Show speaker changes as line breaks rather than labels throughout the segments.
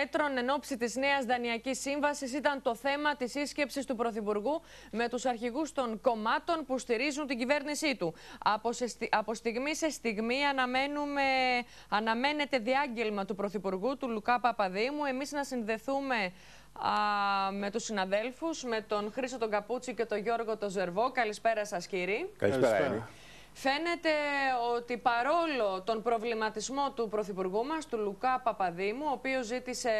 μέτρων εν ώψη της νέας Δανειακής Σύμβασης ήταν το θέμα της σύσκεψης του Πρωθυπουργού με τους αρχηγούς των κομμάτων που στηρίζουν την κυβέρνησή του. Από, από στιγμή σε στιγμή αναμένουμε, αναμένεται διάγγελμα του Πρωθυπουργού, του Λουκά Παπαδήμου. Εμείς να συνδεθούμε α, με τους συναδέλφους, με τον Χρήστο τον Καπούτσι και τον Γιώργο τον Ζερβό. Καλησπέρα σας κύριοι.
Καλησπέρα.
Φαίνεται ότι παρόλο τον προβληματισμό του Πρωθυπουργού μας, του Λουκά Παπαδήμου, ο οποίος ζήτησε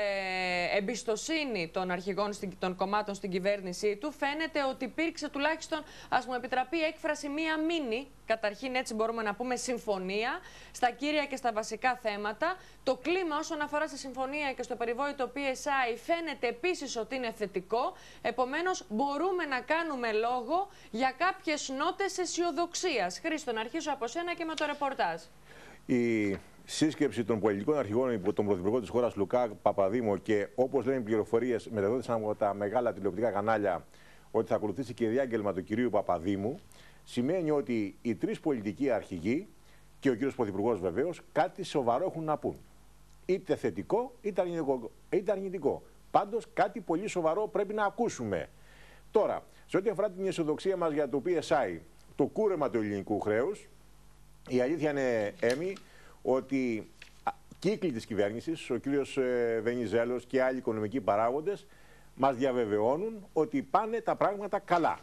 εμπιστοσύνη των αρχηγών των κομμάτων στην κυβέρνησή του, φαίνεται ότι υπήρξε τουλάχιστον, ας μου επιτραπεί έκφραση, μία μήνυ, καταρχήν έτσι μπορούμε να πούμε συμφωνία, στα κύρια και στα βασικά θέματα. Το κλίμα όσον αφορά στη συμφωνία και στο περιβόητο PSI φαίνεται επίσης ότι είναι θετικό, επομένως μπορούμε να κάνουμε λόγο για κάποιες νότες αισιοδοξίας να αρχίσω από σένα και με το ρεπορτάζ.
Η σύσκεψη των πολιτικών αρχηγών υπό τον Πρωθυπουργό της χώρας Λουκά Παπαδήμο και όπως λένε οι πληροφορίες, μεταδόθησαν από τα μεγάλα τηλεοπτικά κανάλια ότι θα ακολουθήσει και διάγγελμα του κυρίου Παπαδήμου, σημαίνει ότι οι τρεις πολιτικοί αρχηγοί και ο κύριος Πρωθυπουργός βεβαίως κάτι σοβαρό έχουν να πούν. Είτε θετικό είτε αρνητικό. Είτε αρνητικό. Πάντως κάτι πολύ σοβαρό πρέπει να ακούσουμε. Τώρα, σε ό,τι αφορά την αισιοδοξία μας για το PSI, το κούρεμα του ελληνικού χρέους. Η αλήθεια είναι, Έμι, ότι κύκλοι της κυβέρνησης, ο κύριος ε, Βενιζέλος και άλλοι οικονομικοί παράγοντες, μας διαβεβαιώνουν ότι πάνε τα πράγματα καλά.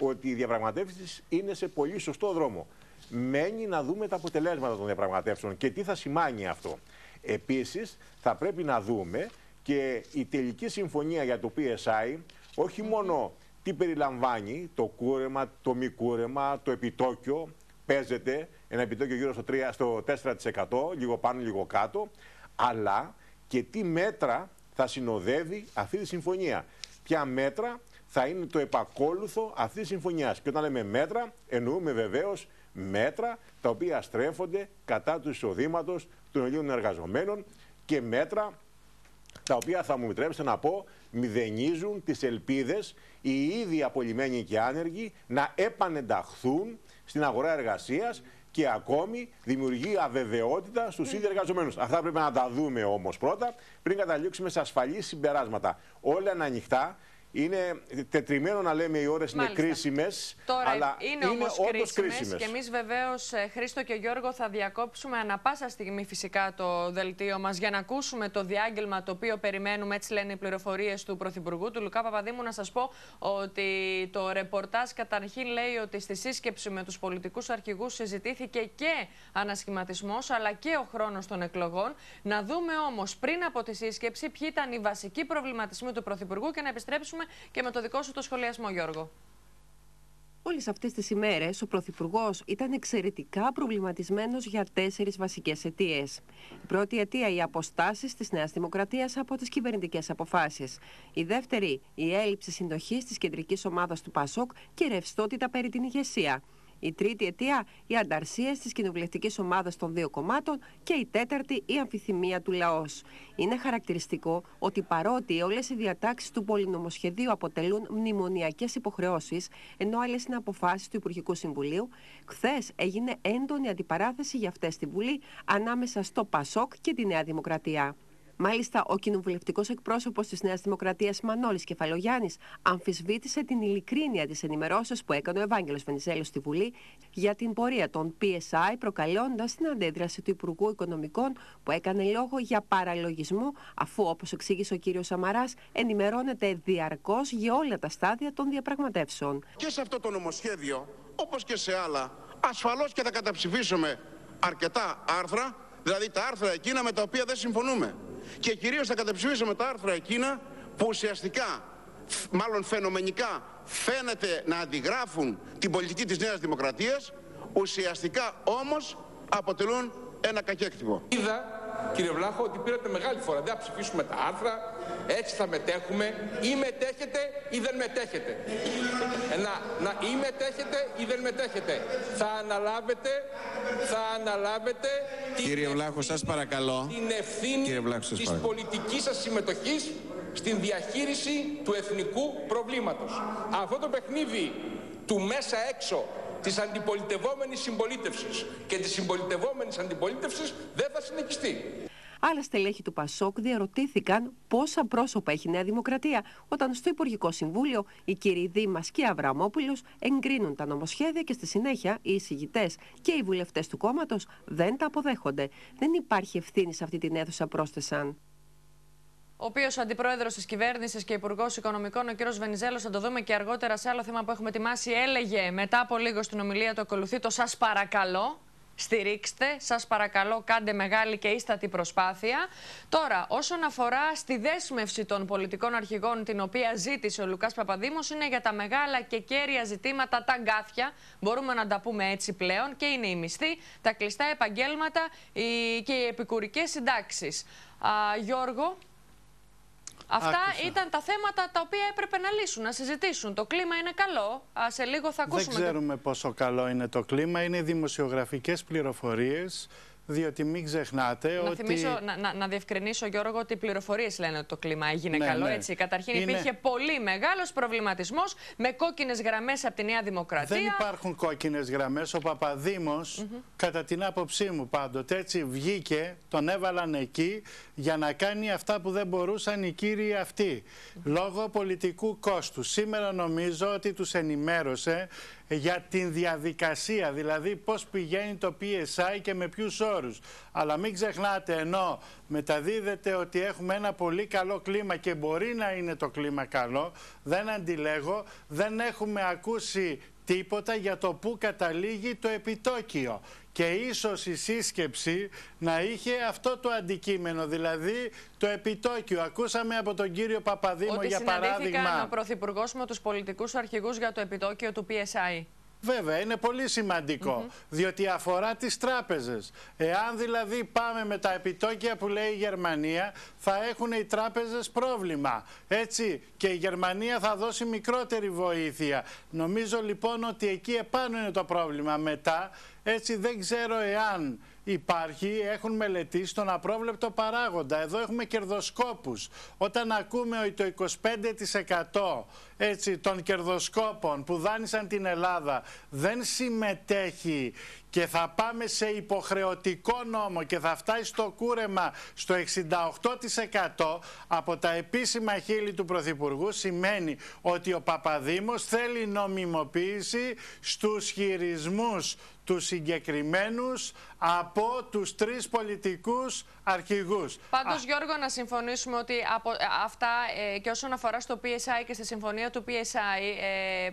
Ότι οι διαπραγματεύσεις είναι σε πολύ σωστό δρόμο. Μένει να δούμε τα αποτελέσματα των διαπραγματεύσεων και τι θα σημάνει αυτό. Επίσης, θα πρέπει να δούμε και η τελική συμφωνία για το PSI, όχι μόνο τι περιλαμβάνει το κούρεμα, το μη κούρεμα, το επιτόκιο. Παίζεται ένα επιτόκιο γύρω στο, 3, στο 4%, λίγο πάνω, λίγο κάτω. Αλλά και τι μέτρα θα συνοδεύει αυτή τη συμφωνία. Ποια μέτρα θα είναι το επακόλουθο αυτής της συμφωνίας. Και όταν λέμε μέτρα, εννοούμε βεβαίως μέτρα τα οποία στρέφονται κατά του εισοδήματος των Ελλήνων εργαζομένων και μέτρα τα οποία θα μου επιτρέψετε να πω μηδενίζουν τις ελπίδες οι ήδη απολυμμένοι και άνεργοι να επανενταχθούν στην αγορά εργασίας και ακόμη δημιουργεί αβεβαιότητα στους ίδιους εργαζομένους. Αυτά πρέπει να τα δούμε όμως πρώτα πριν καταλήξουμε σε ασφαλή συμπεράσματα. Όλα είναι ανοιχτά είναι τετριμένο να λέμε οι ώρες είναι κρίσιμες,
Τώρα
αλλά
είναι, είναι όμως κρίσιμες, κρίσιμες. Και εμείς βεβαίως, ε, Χρήστο και Γιώργο, θα διακόψουμε ανα πάσα στιγμή φυσικά το δελτίο μας για να ακούσουμε το διάγγελμα το οποίο περιμένουμε, έτσι λένε οι πληροφορίες του Πρωθυπουργού, του Λουκά Παπαδήμου. Να σας πω ότι το ρεπορτάζ καταρχήν λέει ότι στη σύσκεψη με τους πολιτικούς αρχηγούς συζητήθηκε και ανασχηματισμός, αλλά και ο χρόνος των εκλογών. Να δούμε όμως πριν από τη σύσκεψη ποιοι ήταν οι βασικοί προβληματισμοί του Πρωθυπουργού και να επιστρέψουμε και με το δικό σου το σχολιασμό, Γιώργο.
Όλες αυτές τις ημέρες ο Πρωθυπουργός ήταν εξαιρετικά προβληματισμένος για τέσσερις βασικές αιτίες. Η πρώτη αιτία, οι αποστάσεις της Νέας Δημοκρατίας από τις κυβερνητικές αποφάσεις. Η δεύτερη, η έλλειψη συνοχή της κεντρικής ομάδας του Πασόκ και ρευστότητα περί την ηγεσία. Η τρίτη αιτία, οι ανταρσίες της κοινοβουλευτικής ομάδας των δύο κομμάτων. Και η τέταρτη, η αμφιθυμία του λαός. Είναι χαρακτηριστικό ότι παρότι όλες οι διατάξεις του πολυνομοσχεδίου αποτελούν μνημονιακές υποχρεώσεις, ενώ άλλες είναι αποφάσεις του Υπουργικού Συμβουλίου, χθες έγινε έντονη αντιπαράθεση για αυτές στη Βουλή ανάμεσα στο ΠΑΣΟΚ και τη Νέα Δημοκρατία. Μάλιστα, ο κοινοβουλευτικός εκπρόσωπος της Νέας Δημοκρατίας Μανώλης Κεφαλογιάννης αμφισβήτησε την ειλικρίνεια της ενημερώσεως που έκανε ο Ευάγγελος Βενιζέλος στη Βουλή για την πορεία των PSI, προκαλώντας την αντέδραση του Υπουργού Οικονομικών που έκανε λόγο για παραλογισμό, αφού, όπως εξήγησε ο κύριος Σαμαράς, ενημερώνεται διαρκώς για όλα τα στάδια των διαπραγματεύσεων.
Και σε αυτό το νομοσχέδιο, όπως και σε άλλα, ασφαλώς και θα καταψηφίσουμε αρκετά άρθρα, δηλαδή τα άρθρα εκείνα με τα οποία δεν συμφωνούμε και κυρίως θα καταψηφίσουμε τα άρθρα εκείνα που ουσιαστικά, μάλλον φαινομενικά, φαίνεται να αντιγράφουν την πολιτική της Νέας Δημοκρατίας, ουσιαστικά όμως αποτελούν ένα κακέκτυπο.
Είδα, κύριε Βλάχο, ότι πήρατε μεγάλη φορά. Δεν θα ψηφίσουμε τα άρθρα, έτσι θα μετέχουμε. Ή μετέχετε ή δεν μετέχετε. Ε, να, να ή μετέχετε ή δεν μετέχετε. Θα αναλάβετε, θα αναλάβετε
Κύριε Βλάχο, σας παρακαλώ.
την ευθύνη Κύριε Βλάχο, της πολιτικής σας συμμετοχής στην διαχείριση του εθνικού προβλήματος. Αυτό το παιχνίδι του μέσα έξω της αντιπολιτευόμενης συμπολίτευσης και της συμπολιτευόμενης αντιπολίτευσης δεν θα συνεχιστεί.
Άλλα στελέχη του Πασόκ διαρωτήθηκαν πόσα πρόσωπα έχει η Νέα Δημοκρατία όταν στο Υπουργικό Συμβούλιο οι κύριοι Δήμας και Αβραμόπουλος εγκρίνουν τα νομοσχέδια και στη συνέχεια οι εισηγητές και οι βουλευτές του κόμματος δεν τα αποδέχονται. Δεν υπάρχει ευθύνη σε αυτή την αίθουσα, πρόσθεσαν.
Ο οποίος αντιπρόεδρος της κυβέρνησης και υπουργός Οικονομικών, ο κ. Βενιζέλος, θα το δούμε και αργότερα σε άλλο θέμα που έχουμε ετοιμάσει, έλεγε μετά από λίγο στην ομιλία του ακολουθεί το Σας παρακαλώ. Στηρίξτε, σας παρακαλώ κάντε μεγάλη και ίστατη προσπάθεια. Τώρα, όσον αφορά στη δέσμευση των πολιτικών αρχηγών την οποία ζήτησε ο Λουκάς Παπαδήμος είναι για τα μεγάλα και κέρια ζητήματα, τα γκάθια, μπορούμε να τα πούμε έτσι πλέον και είναι η μισθή, τα κλειστά επαγγέλματα και οι επικουρικές συντάξεις. Α, Γιώργο, Αυτά ήταν τα θέματα τα οποία έπρεπε να λύσουν, να συζητήσουν. Το κλίμα είναι καλό. Α, σε λίγο θα ακούσουμε.
Δεν ξέρουμε πόσο καλό είναι το κλίμα. Είναι δημοσιογραφικές πληροφορίες διότι μην ξεχνάτε
να
ότι.
Θυμίσω, να, να, να διευκρινίσω, Γιώργο, ότι οι πληροφορίες λένε ότι το κλίμα έγινε ναι, καλό. Ναι. Έτσι. Καταρχήν είναι... υπήρχε πολύ μεγάλος προβληματισμός με κόκκινες γραμμές από τη Νέα Δημοκρατία.
Δεν υπάρχουν κόκκινες γραμμές. Ο Παπαδήμος, κατά την άποψή μου πάντοτε, έτσι βγήκε, τον έβαλαν εκεί για να κάνει αυτά που δεν μπορούσαν οι κύριοι αυτοί. Λόγω πολιτικού κόστου. Σήμερα νομίζω ότι τους ενημέρωσε για την διαδικασία, δηλαδή πώς πηγαίνει το PSI και με ποιους όρους. Αλλά μην ξεχνάτε, ενώ μεταδίδεται ότι έχουμε ένα πολύ καλό κλίμα και μπορεί να είναι το κλίμα καλό, δεν αντιλέγω, δεν έχουμε ακούσει τίποτα για το πού καταλήγει το επιτόκιο. Και ίσως η σύσκεψη να είχε αυτό το αντικείμενο, δηλαδή το επιτόκιο. Ακούσαμε από τον κύριο Παπαδήμο για παράδειγμα... Ότι
συναντήθηκαν ο Πρωθυπουργός με τους πολιτικούς αρχηγούς για το επιτόκιο του PSI.
Βέβαια, είναι πολύ σημαντικό, διότι αφορά τις τράπεζες. Εάν δηλαδή πάμε με τα επιτόκια που λέει η Γερμανία, θα έχουν οι τράπεζες πρόβλημα. Έτσι, και η Γερμανία θα δώσει μικρότερη βοήθεια. Νομίζω λοιπόν ότι εκεί επάνω είναι το πρόβλημα. Μετά, έτσι δεν ξέρω εάν υπάρχει, έχουν μελετήσει τον απρόβλεπτο παράγοντα. Εδώ έχουμε κερδοσκόπους. Όταν ακούμε ότι το 25% έτσι, των κερδοσκόπων που δάνεισαν την Ελλάδα δεν συμμετέχει και θα πάμε σε υποχρεωτικό νόμο και θα φτάσει στο κούρεμα στο 68% από τα επίσημα χείλη του Πρωθυπουργού σημαίνει ότι ο Παπαδήμος θέλει νομιμοποίηση στους χειρισμούς τους συγκεκριμένους από τους τρεις πολιτικούς αρχηγούς.
Πάντως, Γιώργο, να συμφωνήσουμε ότι από, ε, αυτά ε, και όσον αφορά στο PSI και στη συμφωνία του PSI ε,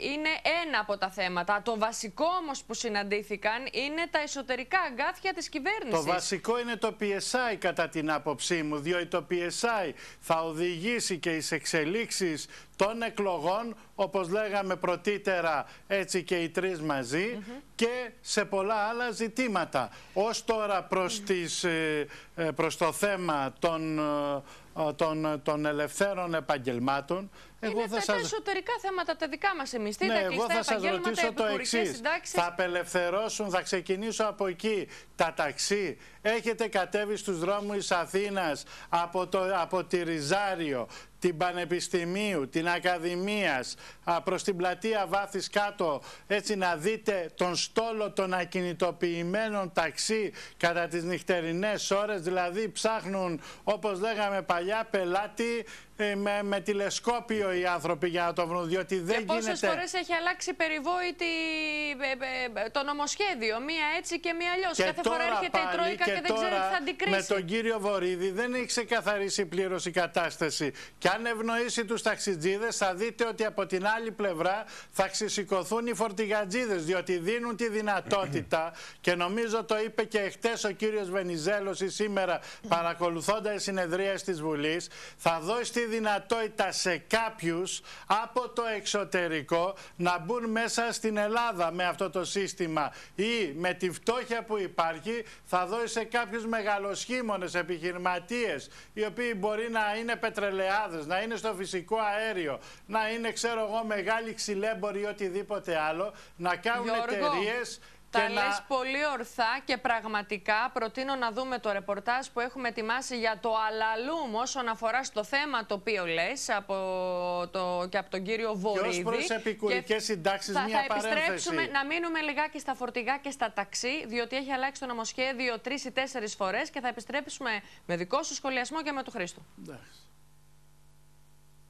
είναι ένα από τα θέματα. Το βασικό όμως που συναντήθηκαν είναι τα εσωτερικά αγκάθια της κυβέρνησης.
Το βασικό είναι το PSI κατά την άποψή μου, διότι το PSI θα οδηγήσει και εις εξελίξεις των εκλογών, όπως λέγαμε πρωτήτερα έτσι και οι τρεις μαζί και σε πολλά άλλα ζητήματα. Ως τώρα προς, τις, ε, ε, προς το θέμα των, ε, των, των ελευθέρων επαγγελμάτων
εγώ είναι θα τα, σας... εσωτερικά θέματα τα δικά μας εμείς. Τι
ναι,
τα
εγώ θα σας ρωτήσω το εξής. Θα απελευθερώσουν, θα ξεκινήσω από εκεί, τα ταξί. Έχετε κατέβει στους δρόμους Αθήνας από, το, από τη Ριζάριο, την Πανεπιστημίου, την Ακαδημίας, προς την πλατεία Βάθης κάτω, έτσι να δείτε τον στόλο των ακινητοποιημένων ταξί κατά τις νυχτερινές ώρες, δηλαδή ψάχνουν, όπως λέγαμε παλιά, πελάτη ε, με, με τηλεσκόπιο οι άνθρωποι για να το βρουν, διότι δεν και
πόσες
γίνεται...
φορές έχει αλλάξει περιβόητη ε, ε, το νομοσχέδιο, μία έτσι και μία αλλιώς. Κάθε φορά έρχεται η Τρόικα και, και δεν ξέρει τι θα αντικρίσει.
Με τον κύριο Βορύδη δεν έχει ξεκαθαρίσει πλήρως η κατάσταση. Και αν ευνοήσει τους ταξιτζίδες θα δείτε ότι από την άλλη πλευρά θα ξεσηκωθούν οι φορτηγατζίδες, διότι δίνουν τη δυνατότητα και νομίζω το είπε και χτες ο κύριος Βενιζέλος ή σήμερα παρακολουθώντας συνεδρία της Βουλής, θα δώσει δυνατότητα σε κάποιους από το εξωτερικό να μπουν μέσα στην Ελλάδα με αυτό το σύστημα ή με τη φτώχεια που υπάρχει θα δώσει σε κάποιους μεγαλοσχήμονες επιχειρηματίες οι οποίοι μπορεί να είναι πετρελαιάδες, να είναι στο φυσικό αέριο, να είναι ξέρω εγώ μεγάλοι ξυλέμποροι ή οτιδήποτε άλλο, να κάνουν εταιρείες
Τα και λες πολύ ορθά και πραγματικά προτείνω να δούμε το ρεπορτάζ που έχουμε ετοιμάσει για το αλαλούμ όσον αφορά στο θέμα το οποίο λες από το, και από τον κύριο Βορύδη. Και
προς επικουρικές συντάξεις μια
θα επιστρέψουμε να μείνουμε λιγάκι στα φορτηγά και στα ταξί διότι έχει αλλάξει το νομοσχέδιο τρεις ή τέσσερις φορές και θα επιστρέψουμε με δικό σου σχολιασμό και με του Χρήστο.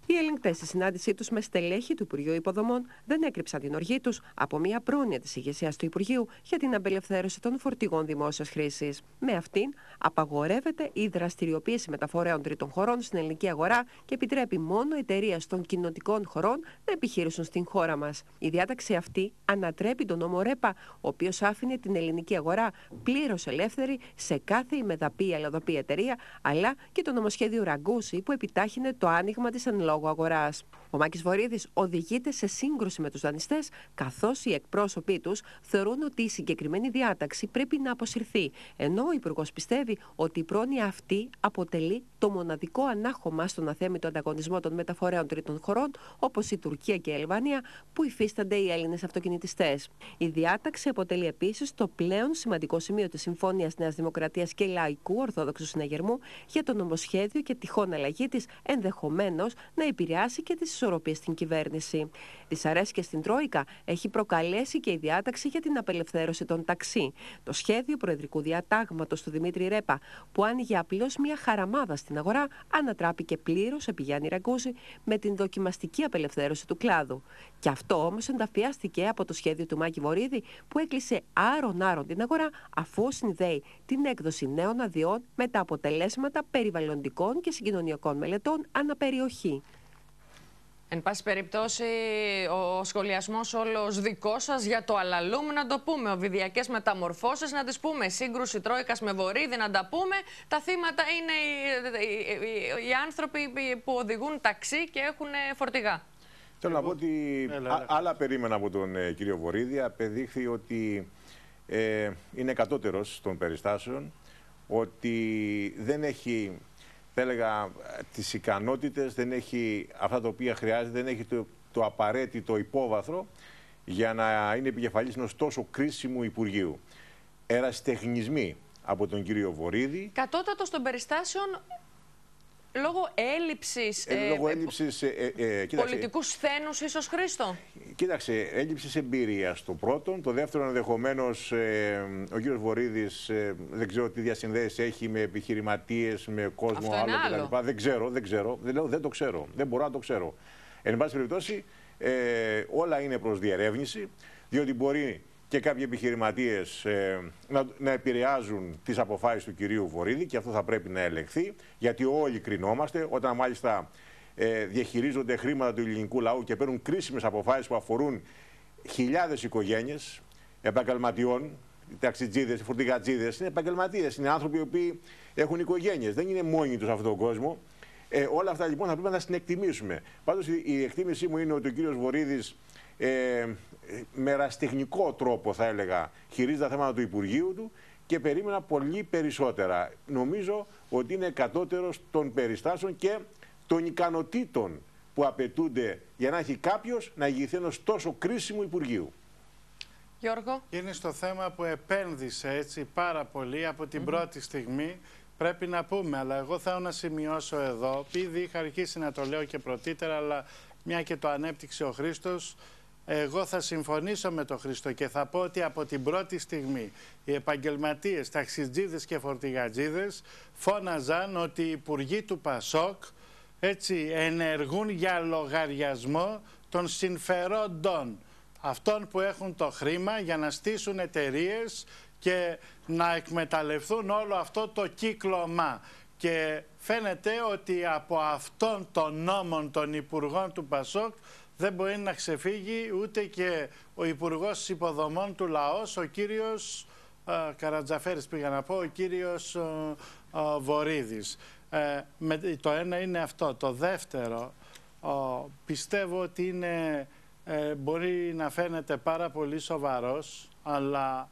Οι ελεγκτές στη συνάντησή τους με στελέχη του Υπουργείου Υποδομών δεν έκρυψαν την οργή τους από μια πρόνοια της ηγεσίας του Υπουργείου για την απελευθέρωση των φορτηγών δημόσιας χρήσης. Με αυτήν απαγορεύεται η δραστηριοποίηση μεταφορέων τρίτων χωρών στην ελληνική αγορά και επιτρέπει μόνο εταιρείες των κοινοτικών χωρών να επιχείρησουν στην χώρα μας. Η διάταξη αυτή ανατρέπει τον νόμο ΡΕΠΑ, ο οποίος άφηνε την ελληνική αγορά πλήρως ελεύθερη σε κάθε ημεδαπή αλλοδοπή εταιρεία, αλλά και το νομοσχέδιο Ραγκούση που επιτάχυνε το άνοιγμα της εν λόγω αγορά. Ο Μάκης Βορύδης οδηγείται σε σύγκρουση με τους δανειστές, καθώς οι εκπρόσωποι τους θεωρούν ότι η συγκεκριμένη διάταξη πρέπει να αποσυρθεί. Ενώ ο Υπουργός πιστεύει ότι η πρόνοια αυτή αποτελεί το μοναδικό ανάχωμα στον αθέμητο ανταγωνισμό των μεταφορέων τρίτων χωρών, όπως η Τουρκία και η Ελβανία, που υφίστανται οι Έλληνες αυτοκινητιστές. Η διάταξη αποτελεί επίσης το πλέον σημαντικό σημείο της Συμφώνια Νέας Δημοκρατίας και Λαϊκού Ορθόδοξου Συναγερμού για το νομοσχέδιο και τυχόν αλλαγή της ενδεχομένως να επηρεάσει και τις ισορροπίες στην κυβέρνηση. Δυσαρέσκεια στην Τρόικα έχει προκαλέσει και η διάταξη για την απελευθέρωση των ταξί. Το σχέδιο προεδρικού διατάγματος του Δημήτρη Ρέπα, που άνοιγε απλώς μια χαραμάδα στην αγορά, ανατράπηκε πλήρως επί Γιάννη Ραγκούζη με την δοκιμαστική απελευθέρωση του κλάδου. Και αυτό όμως ενταφιάστηκε από το σχέδιο του Μάκη Βορύδη, που έκλεισε άρον-άρον την αγορά, αφού συνδέει την έκδοση νέων αδειών με τα αποτελέσματα περιβαλλοντικών και συγκοινωνιακών μελετών αναπεριοχή.
Εν πάση περιπτώσει, ο σχολιασμός όλος δικός σας για το αλαλούμ να το πούμε. Οβιδιακές μεταμορφώσεις να τις πούμε. Σύγκρουση Τρόικας με Βορύδη να τα πούμε. Τα θύματα είναι οι, οι, οι άνθρωποι που οδηγούν ταξί και έχουν φορτηγά.
Θέλω να πω ότι άλλα περίμενα από τον ε, κύριο Βορύδη. Απεδείχθη ότι ε, είναι κατώτερος των περιστάσεων, ότι δεν έχει θα έλεγα, τις ικανότητες, δεν έχει αυτά τα οποία χρειάζεται, δεν έχει το, το απαραίτητο υπόβαθρο για να είναι επικεφαλής ενός τόσο κρίσιμου Υπουργείου. Εραστεχνισμοί από τον κύριο Βορύδη.
Κατώτατος των περιστάσεων Λόγω έλλειψης.
Ε, ε, λόγω έλλειψης, ε, ε,
ε πολιτικούς σθένους, ίσως Χρήστο;
Κοίταξε, έλλειψης εμπειρίας το πρώτον. Το δεύτερο, ενδεχομένως, ε, ο κύριος Βορύδης δεν ξέρω τι διασυνδέσεις έχει με επιχειρηματίες, με κόσμο άλλο κτλ. Δεν ξέρω, δεν ξέρω. Δεν, λέω, δεν το ξέρω. Δεν μπορώ να το ξέρω. Εν πάση περιπτώσει, όλα είναι προς διερεύνηση, διότι μπορεί και κάποιοι επιχειρηματίες ε, να, να επηρεάζουν τις αποφάσεις του κυρίου Βορύδη και αυτό θα πρέπει να ελεγχθεί, γιατί όλοι κρινόμαστε όταν μάλιστα ε, διαχειρίζονται χρήματα του ελληνικού λαού και παίρνουν κρίσιμες αποφάσεις που αφορούν χιλιάδες οικογένειες επαγγελματιών, ταξιτζίδες, φορτηγατζίδες. Είναι επαγγελματίες, είναι άνθρωποι οι οποίοι έχουν οικογένειες. Δεν είναι μόνοι τους σε αυτόν τον κόσμο. Ε, όλα αυτά λοιπόν θα πρέπει να τα συνεκτιμήσουμε. Πάντως η εκτίμησή μου είναι ότι ο κύριος Βορύδης ε, με εραστεχνικό τρόπο θα έλεγα χειρίζει τα θέματα του Υπουργείου του και περίμενα πολύ περισσότερα. Νομίζω ότι είναι κατώτερος των περιστάσεων και των ικανοτήτων που απαιτούνται για να έχει κάποιος να ηγηθεί ενός τόσο κρίσιμου Υπουργείου.
Γιώργο.
Είναι στο θέμα που επένδυσε έτσι πάρα πολύ από την πρώτη στιγμή. Πρέπει να πούμε, αλλά εγώ θέλω να σημειώσω εδώ, επειδή είχα αρχίσει να το λέω και πρωτήτερα, αλλά μια και το ανέπτυξε ο Χρήστος, εγώ θα συμφωνήσω με τον Χριστό και θα πω ότι από την πρώτη στιγμή οι επαγγελματίες, ταξιτζίδες και φορτηγατζίδες φώναζαν ότι οι υπουργοί του Πασόκ έτσι ενεργούν για λογαριασμό των συμφερόντων αυτών που έχουν το χρήμα για να στήσουν εταιρείες και να εκμεταλλευτούν όλο αυτό το κύκλωμα. Και φαίνεται ότι από αυτόν τον νόμων των υπουργών του Πασόκ δεν μπορεί να ξεφύγει ούτε και ο Υπουργός Υποδομών του Λαός, ο κύριος α, Καρατζαφέρης πήγα να πω, ο κύριος α, Βορύδης. Ε, με, το ένα είναι αυτό. Το δεύτερο, πιστεύω ότι είναι, ε, μπορεί να φαίνεται πάρα πολύ σοβαρός, αλλά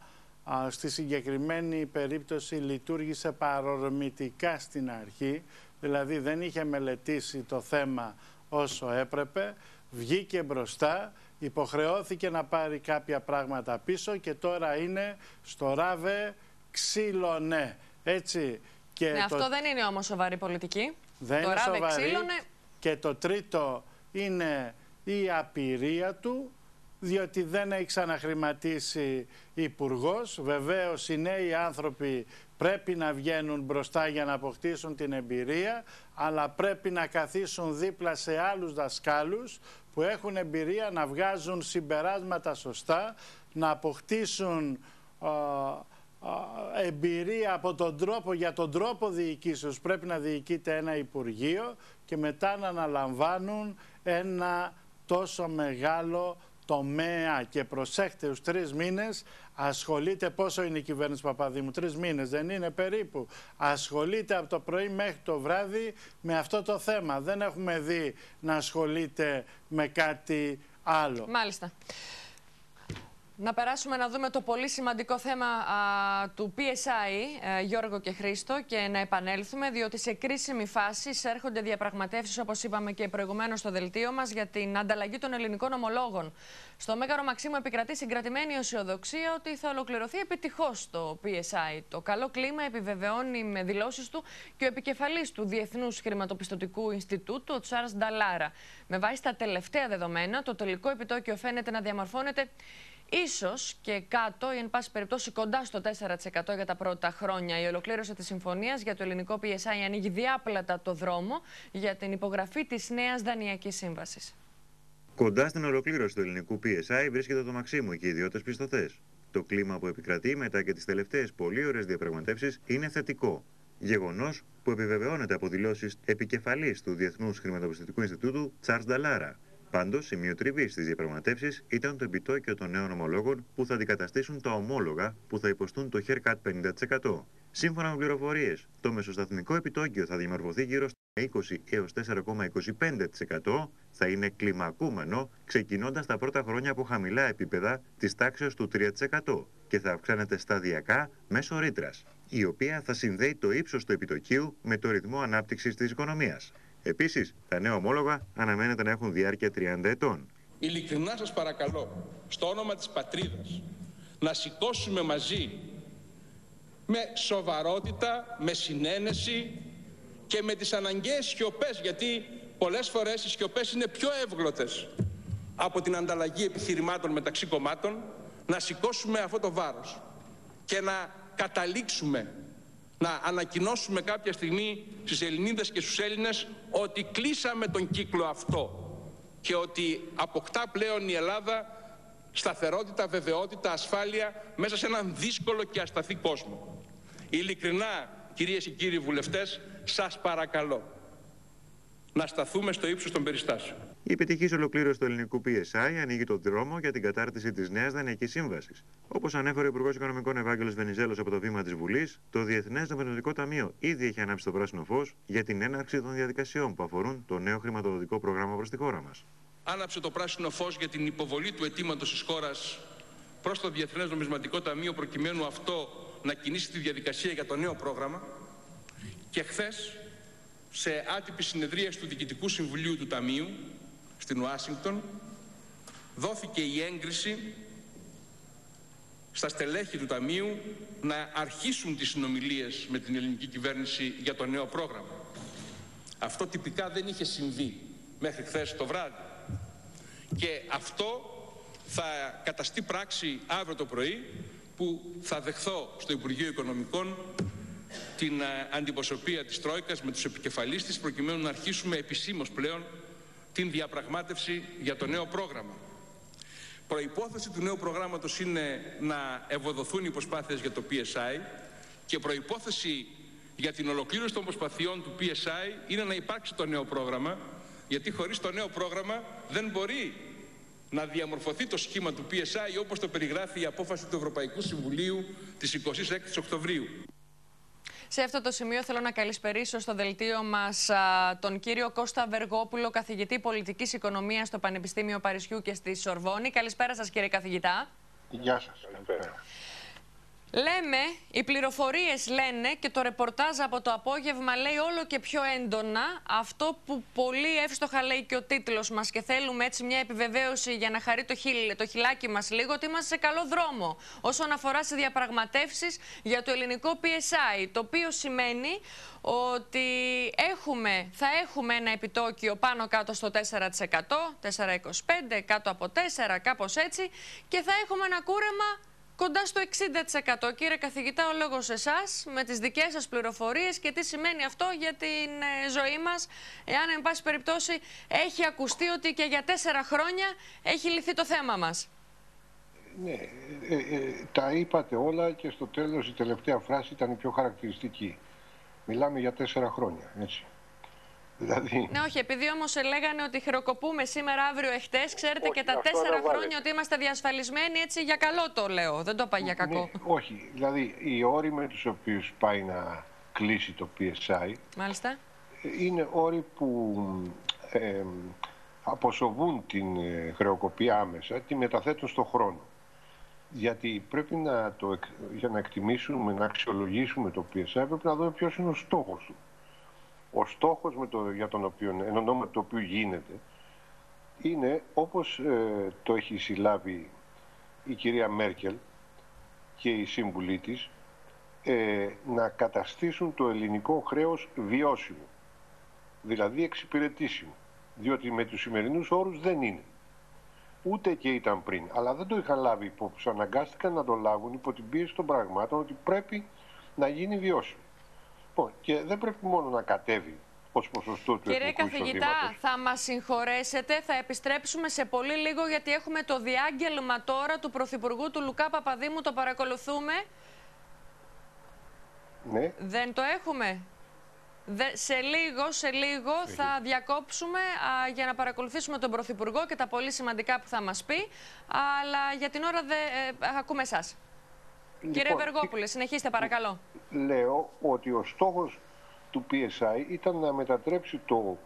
στη συγκεκριμένη περίπτωση λειτουργήσε παρορμητικά στην αρχή, δηλαδή δεν είχε μελετήσει το θέμα όσο έπρεπε βγήκε μπροστά, υποχρεώθηκε να πάρει κάποια πράγματα πίσω και τώρα είναι στο ράβε ξύλωνε. Έτσι.
Και ναι, αυτό δεν είναι όμως σοβαρή πολιτική.
Δεν
το
είναι
ράβε
σοβαρή.
Ξύλωνε...
Και το τρίτο είναι η απειρία του διότι δεν έχει ξαναχρηματίσει υπουργός. Βεβαίως οι νέοι άνθρωποι πρέπει να βγαίνουν μπροστά για να αποκτήσουν την εμπειρία, αλλά πρέπει να καθίσουν δίπλα σε άλλους δασκάλους που έχουν εμπειρία να βγάζουν συμπεράσματα σωστά, να αποκτήσουν εμπειρία από τον τρόπο, για τον τρόπο διοικήσεως. Πρέπει να διοικείται ένα Υπουργείο και μετά να αναλαμβάνουν ένα τόσο μεγάλο τομέα και προσέχτε τους τρεις μήνες ασχολείται πόσο είναι η κυβέρνηση Παπαδήμου, τρεις μήνες δεν είναι περίπου ασχολείται από το πρωί μέχρι το βράδυ με αυτό το θέμα δεν έχουμε δει να ασχολείται με κάτι άλλο.
Μάλιστα. Να περάσουμε να δούμε το πολύ σημαντικό θέμα του PSI, ε, Γιώργο και Χρήστο, και να επανέλθουμε, διότι σε κρίσιμη φάση έρχονται διαπραγματεύσεις, όπως είπαμε και προηγουμένως στο δελτίο μας, για την ανταλλαγή των ελληνικών ομολόγων. Στο Μέγαρο Μαξίμου επικρατεί συγκρατημένη αισιοδοξία ότι θα ολοκληρωθεί επιτυχώς το PSI. Το καλό κλίμα επιβεβαιώνει με δηλώσεις του και ο επικεφαλής του Διεθνούς Χρηματοπιστωτικού Ινστιτούτου, ο Τσάρλ Νταλάρα. Με βάση τα τελευταία δεδομένα, το τελικό επιτόκιο φαίνεται να διαμορφώνεται ίσως και κάτω ή εν πάση περιπτώσει κοντά στο 4% για τα πρώτα χρόνια. Η ολοκλήρωση της συμφωνίας για το ελληνικό PSI ανοίγει διάπλατα το δρόμο για την υπογραφή της νέας δανειακής σύμβασης.
Κοντά στην ολοκλήρωση του ελληνικού PSI βρίσκεται το Μαξίμου και οι ιδιώτες πιστωτές. Το κλίμα που επικρατεί μετά και τις τελευταίες πολύ ωραίες διαπραγματεύσεις είναι θετικό. Γεγονός που επιβεβαιώνεται από δηλώσεις επικεφαλής του Διεθνούς Χρηματοπιστωτικού Ινστιτούτου, Τσάρλς Νταλάρα, Πάντως, σημείο τριβή στις διαπραγματεύσεις ήταν το επιτόκιο των νέων ομολόγων που θα αντικαταστήσουν τα ομόλογα που θα υποστούν το haircut 50%. Σύμφωνα με πληροφορίες, το μεσοσταθμικό επιτόκιο θα διαμορφωθεί γύρω στο 20 έως 4,25% θα είναι κλιμακούμενο, ξεκινώντας τα πρώτα χρόνια από χαμηλά επίπεδα της τάξης του 3% και θα αυξάνεται σταδιακά μέσω ρήτρας, η οποία θα συνδέει το ύψος του επιτοκίου με το ρυθμό ανάπτυξης της οικονομίας. Επίσης, τα νέα ομόλογα αναμένεται να έχουν διάρκεια 30 ετών.
Ειλικρινά σας παρακαλώ, στο όνομα της πατρίδας, να σηκώσουμε μαζί με σοβαρότητα, με συνένεση και με τις αναγκαίες σιωπές, γιατί πολλές φορές οι σιωπές είναι πιο εύγλωτες από την ανταλλαγή επιχειρημάτων μεταξύ κομμάτων, να σηκώσουμε αυτό το βάρος και να καταλήξουμε να ανακοινώσουμε κάποια στιγμή στις Ελληνίδες και στους Έλληνες ότι κλείσαμε τον κύκλο αυτό και ότι αποκτά πλέον η Ελλάδα σταθερότητα, βεβαιότητα, ασφάλεια μέσα σε έναν δύσκολο και ασταθή κόσμο. Ειλικρινά, κυρίες και κύριοι βουλευτές, σας παρακαλώ να σταθούμε στο ύψος των περιστάσεων.
Η επιτυχής ολοκλήρωση του ελληνικού PSI ανοίγει τον δρόμο για την κατάρτιση της νέας δανειακή σύμβασης. Όπως ανέφερε ο Υπουργός Οικονομικών Ευάγγελος Βενιζέλος από το βήμα της Βουλής, το Διεθνές Νομισματικό Ταμείο ήδη έχει ανάψει το πράσινο φως για την έναρξη των διαδικασιών που αφορούν το νέο χρηματοδοτικό πρόγραμμα προς τη χώρα μας.
Άναψε το πράσινο φως για την υποβολή του αιτήματος της χώρας προς το Διεθνές Νομισματικό Ταμείο προκειμένου αυτό να κινήσει τη διαδικασία για το νέο πρόγραμμα. Και χθες, σε άτυπη συνεδρία του Διοικητικού Συμβουλίου του Ταμείου, στην Ουάσιγκτον δόθηκε η έγκριση στα στελέχη του Ταμείου να αρχίσουν τις συνομιλίες με την ελληνική κυβέρνηση για το νέο πρόγραμμα. Αυτό τυπικά δεν είχε συμβεί μέχρι χθες το βράδυ. Και αυτό θα καταστεί πράξη αύριο το πρωί που θα δεχθώ στο Υπουργείο Οικονομικών την ε, αντιπροσωπεία της Τρόικας με τους επικεφαλείς της προκειμένου να αρχίσουμε επισήμως πλέον την διαπραγμάτευση για το νέο πρόγραμμα. Προϋπόθεση του νέου προγράμματος είναι να ευοδοθούν οι προσπάθειες για το PSI και προϋπόθεση για την ολοκλήρωση των προσπαθειών του PSI είναι να υπάρξει το νέο πρόγραμμα γιατί χωρίς το νέο πρόγραμμα δεν μπορεί να διαμορφωθεί το σχήμα του PSI όπως το περιγράφει η απόφαση του Ευρωπαϊκού Συμβουλίου της 26 Οκτωβρίου.
Σε αυτό το σημείο θέλω να καλησπερίσω στο δελτίο μας τον κύριο Κώστα Βεργόπουλο, καθηγητή πολιτικής οικονομίας στο Πανεπιστήμιο Παρισιού και στη Σορβόνη. Καλησπέρα σας, κύριε καθηγητά.
Γεια σας. Καλησπέρα.
Λέμε, οι πληροφορίες λένε και το ρεπορτάζ από το απόγευμα λέει όλο και πιο έντονα αυτό που πολύ εύστοχα λέει και ο τίτλος μας και θέλουμε έτσι μια επιβεβαίωση για να χαρεί το, χείλ, το χιλάκι μας λίγο ότι είμαστε σε καλό δρόμο όσον αφορά σε διαπραγματεύσεις για το ελληνικό PSI το οποίο σημαίνει ότι έχουμε, θα έχουμε ένα επιτόκιο πάνω κάτω στο 4%, 4,25, κάτω από 4, κάπως έτσι και θα έχουμε ένα κούρεμα κοντά στο 60%. Κύριε καθηγητά, ο λόγος εσάς με τις δικές σας πληροφορίες και τι σημαίνει αυτό για την ε, ζωή μας, εάν εν πάση περιπτώσει έχει ακουστεί ότι και για τέσσερα χρόνια έχει λυθεί το θέμα μας.
Ναι, ε, ε, τα είπατε όλα και στο τέλος η τελευταία φράση ήταν η πιο χαρακτηριστική. Μιλάμε για τέσσερα χρόνια, έτσι.
Δηλαδή... Ναι, όχι, επειδή όμως λέγανε ότι χειροκοπούμε σήμερα, αύριο, εχθές, ξέρετε και τα τέσσερα χρόνια ότι είμαστε διασφαλισμένοι, έτσι για καλό το λέω. Δεν το είπα για κακό.
Ναι, όχι, δηλαδή οι όροι με τους οποίους πάει να κλείσει το PSI
Μάλιστα.
είναι όροι που ε, αποσοβούν την ε, χρεοκοπία άμεσα, τη μεταθέτουν στον χρόνο. Γιατί πρέπει να το, για να εκτιμήσουμε, να αξιολογήσουμε το PSI, πρέπει να δούμε ποιος είναι ο στόχος του ο στόχος με το, για τον οποίο, εν το οποίο γίνεται είναι όπως ε, το έχει συλλάβει η κυρία Μέρκελ και οι σύμβουλοι της ε, να καταστήσουν το ελληνικό χρέος βιώσιμο δηλαδή εξυπηρετήσιμο διότι με τους σημερινούς όρους δεν είναι. Ούτε και ήταν πριν αλλά δεν το είχαν λάβει υπόψη αναγκάστηκαν να το λάβουν υπό την πίεση των πραγμάτων ότι πρέπει να γίνει βιώσιμο Λοιπόν, και δεν πρέπει μόνο να κατέβει ω ποσοστό του
Κύριε καθηγητά, θα μας συγχωρέσετε. Θα επιστρέψουμε σε πολύ λίγο γιατί έχουμε το διάγγελμα τώρα του Πρωθυπουργού του Λουκά Παπαδήμου. Το παρακολουθούμε.
Ναι.
Δεν το έχουμε. σε λίγο, σε λίγο θα διακόψουμε για να παρακολουθήσουμε τον Πρωθυπουργό και τα πολύ σημαντικά που θα μας πει. Αλλά για την ώρα δεν ε, ακούμε εσάς. Κύριε λοιπόν, Βεργόπουλε, συνεχίστε παρακαλώ.
Λέω ότι ο στόχος του PSI ήταν να μετατρέψει το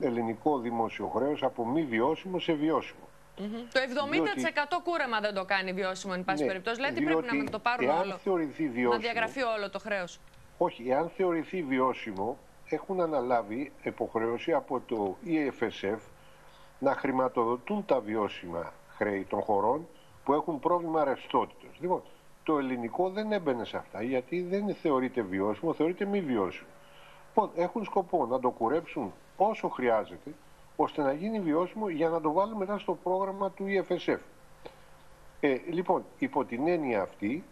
ελληνικό δημόσιο χρέος από μη βιώσιμο σε βιώσιμο.
Mm -hmm. Το 70% διότι... κούρεμα δεν το κάνει βιώσιμο, εν πάση ναι, περιπτώσει. Δηλαδή, πρέπει να το πάρουν όλο.
Βιώσιμο,
να διαγραφεί όλο το χρέος.
Όχι, εάν θεωρηθεί βιώσιμο, έχουν αναλάβει υποχρέωση από το EFSF να χρηματοδοτούν τα βιώσιμα χρέη των χωρών που έχουν πρόβλημα ρευστότητας. Λοιπόν, το ελληνικό δεν έμπαινε σε αυτά γιατί δεν θεωρείται βιώσιμο, θεωρείται μη βιώσιμο. Λοιπόν, έχουν σκοπό να το κουρέψουν όσο χρειάζεται ώστε να γίνει βιώσιμο για να το βάλουν μετά στο πρόγραμμα του EFSF. Ε, λοιπόν, υπό την έννοια αυτή,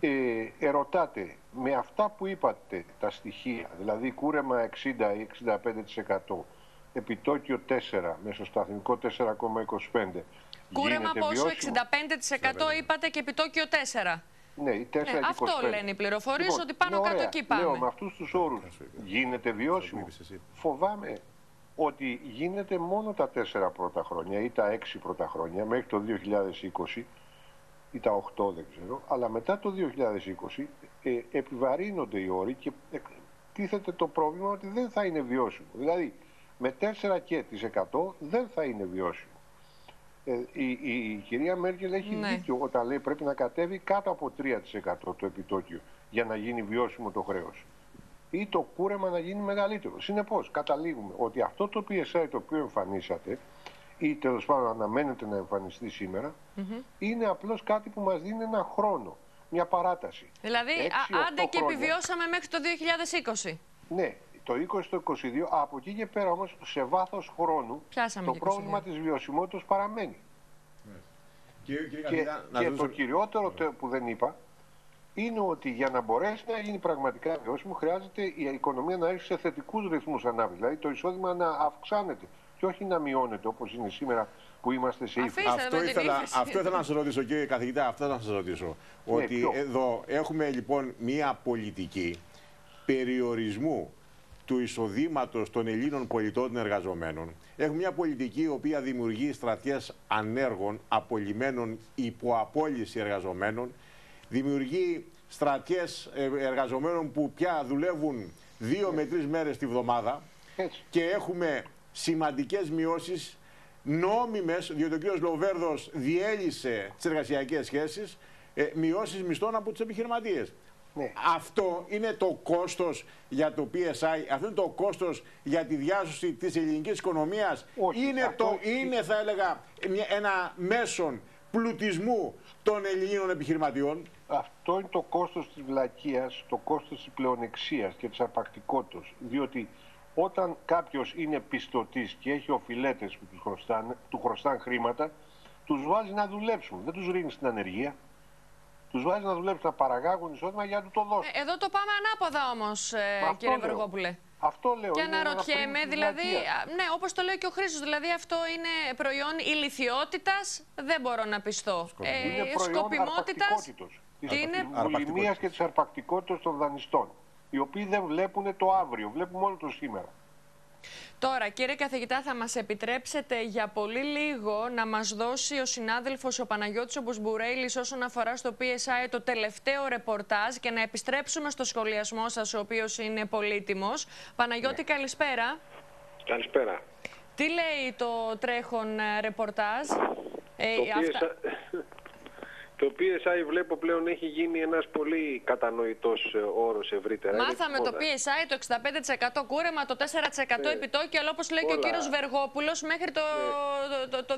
ε, ερωτάτε με αυτά που είπατε τα στοιχεία, δηλαδή κούρεμα 60 ή 65%, επιτόκιο 4, μεσοσταθμικό 4,25,
Κούρεμα πόσο, 65% είπατε και επιτόκιο 4.
Ναι, 4 ναι,
αυτό λένε οι πληροφορίες, λοιπόν, ότι πάνω κάτω εκεί πάμε.
Λέω, με αυτούς τους όρους γίνεται βιώσιμο. Φοβάμαι ότι γίνεται μόνο τα 4 πρώτα χρόνια ή τα 6 πρώτα χρόνια μέχρι το 2020 ή τα 8 δεν ξέρω, αλλά μετά το 2020 ε, επιβαρύνονται οι όροι και τίθεται το πρόβλημα ότι δεν θα είναι βιώσιμο. Δηλαδή με 4 και δεν θα είναι βιώσιμο. Ε, η, η, κυρία Μέρκελ έχει ναι. δίκιο όταν λέει πρέπει να κατέβει κάτω από 3% το επιτόκιο για να γίνει βιώσιμο το χρέος ή το κούρεμα να γίνει μεγαλύτερο. Συνεπώς, καταλήγουμε ότι αυτό το PSI το οποίο εμφανίσατε ή τέλος πάντων αναμένεται να εμφανιστεί σήμερα, είναι απλώς κάτι που μας δίνει ένα χρόνο, μια παράταση.
Δηλαδή, άντε και επιβιώσαμε μέχρι το 2020.
Ναι, το 20 το 22, από εκεί και πέρα όμως σε βάθος χρόνου το πρόβλημα της βιωσιμότητας παραμένει. Ναι. Και, και, το κυριότερο που δεν είπα είναι ότι για να μπορέσει να γίνει πραγματικά βιώσιμο χρειάζεται η οικονομία να έχει σε θετικούς ρυθμούς ανάπτυξης. Δηλαδή το εισόδημα να αυξάνεται και όχι να μειώνεται όπως είναι σήμερα που είμαστε σε ύφεση.
Αυτό, ήθελα, αυτό ήθελα να σας ρωτήσω κύριε καθηγητά, αυτό να σας ρωτήσω. Ναι, ότι εδώ έχουμε λοιπόν μία πολιτική περιορισμού του εισοδήματος των Ελλήνων πολιτών εργαζομένων. Έχουμε μια πολιτική η οποία δημιουργεί στρατιές ανέργων, απολυμένων, υποαπόλυση εργαζομένων. Δημιουργεί στρατιές ε, εργαζομένων που πια δουλεύουν δύο με τρεις μέρες τη βδομάδα. Και έχουμε σημαντικές μειώσεις νόμιμες, διότι ο κ. Λοβέρδος διέλυσε τις εργασιακές σχέσεις, ε, μειώσεις μισθών από τους επιχειρηματίες. Ναι. Αυτό είναι το κόστος για το PSI, αυτό είναι το κόστος για τη διάσωση της ελληνικής οικονομίας. είναι, το, είναι θα έλεγα ένα μέσον πλουτισμού των Ελλήνων επιχειρηματιών.
Αυτό είναι το κόστος της βλακείας, το κόστος της πλεονεξίας και της αρπακτικότητας. Διότι όταν κάποιος είναι πιστωτής και έχει οφειλέτες που τους χρωστάνε, του χρωστάνε χρήματα, τους βάζει να δουλέψουν, δεν τους ρίχνει στην ανεργία. Τους βάζεις να δουλέψουν, να παραγάγουν εισόδημα για να του το δώσουν.
Ε, εδώ το πάμε ανάποδα όμως, ε, κύριε λέω. Βεργόπουλε.
Αυτό λέω.
Και αναρωτιέμαι, δηλαδή, ναι, όπως το λέει και ο Χρήστο, δηλαδή αυτό είναι προϊόν ηλικιότητας, δεν μπορώ να πιστώ.
Ε, είναι σκοπιμότητας. Είναι; Και της αρπακτικότητας των δανειστών. Οι οποίοι δεν βλέπουν το αύριο, βλέπουν μόνο το σήμερα.
Τώρα, κύριε καθηγητά, θα μας επιτρέψετε για πολύ λίγο να μας δώσει ο συνάδελφος ο Παναγιώτης ο Μπουρέιλης όσον αφορά στο PSI το τελευταίο ρεπορτάζ και να επιστρέψουμε στο σχολιασμό σας, ο οποίος είναι πολύτιμος. Παναγιώτη, ναι. καλησπέρα.
Καλησπέρα.
Τι λέει το τρέχον ε, ρεπορτάζ;
Ε, το το PSI βλέπω πλέον έχει γίνει ένας πολύ κατανοητός ε, όρος ευρύτερα.
Μάθαμε το PSI, το 65% κούρεμα, το 4% ναι. επιτόκιο, αλλά όπως λέει και ο κύριος Βεργόπουλος, μέχρι το, ναι. το, το,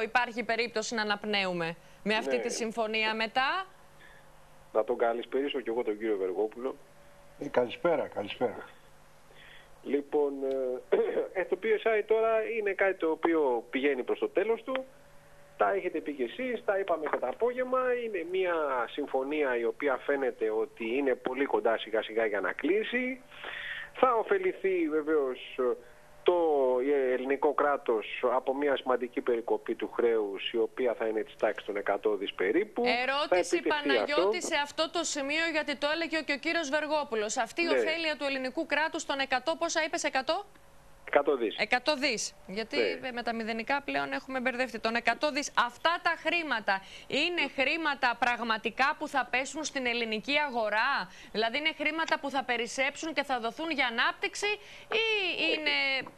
2022 υπάρχει περίπτωση να αναπνέουμε με αυτή ναι. τη συμφωνία. Μετά...
Να τον καλησπερίσω και εγώ τον κύριο Βεργόπουλο.
Ε, καλησπέρα, καλησπέρα.
Λοιπόν, ε, ε το PSI τώρα είναι κάτι το οποίο πηγαίνει προς το τέλος του. Τα έχετε πει και εσείς, τα είπαμε και το απόγευμα. Είναι μια συμφωνία η οποία φαίνεται ότι είναι πολύ κοντά σιγά σιγά για να κλείσει. Θα ωφεληθεί βεβαίως το ελληνικό κράτος από μια σημαντική περικοπή του χρέους η οποία θα είναι της τάξης των 100 δις περίπου.
Ερώτηση Παναγιώτη σε αυτό το σημείο γιατί το έλεγε και ο κύριος Βεργόπουλος. Αυτή η ναι. ωφέλεια του ελληνικού κράτους των 100 πόσα είπες 100?
100 δις.
100 δις. Γιατί ναι. με τα μηδενικά πλέον έχουμε μπερδευτεί. Τον 100 δις. Αυτά τα χρήματα είναι χρήματα πραγματικά που θα πέσουν στην ελληνική αγορά; Δηλαδή είναι χρήματα που θα περισσέψουν και θα δοθούν για ανάπτυξη ή είναι...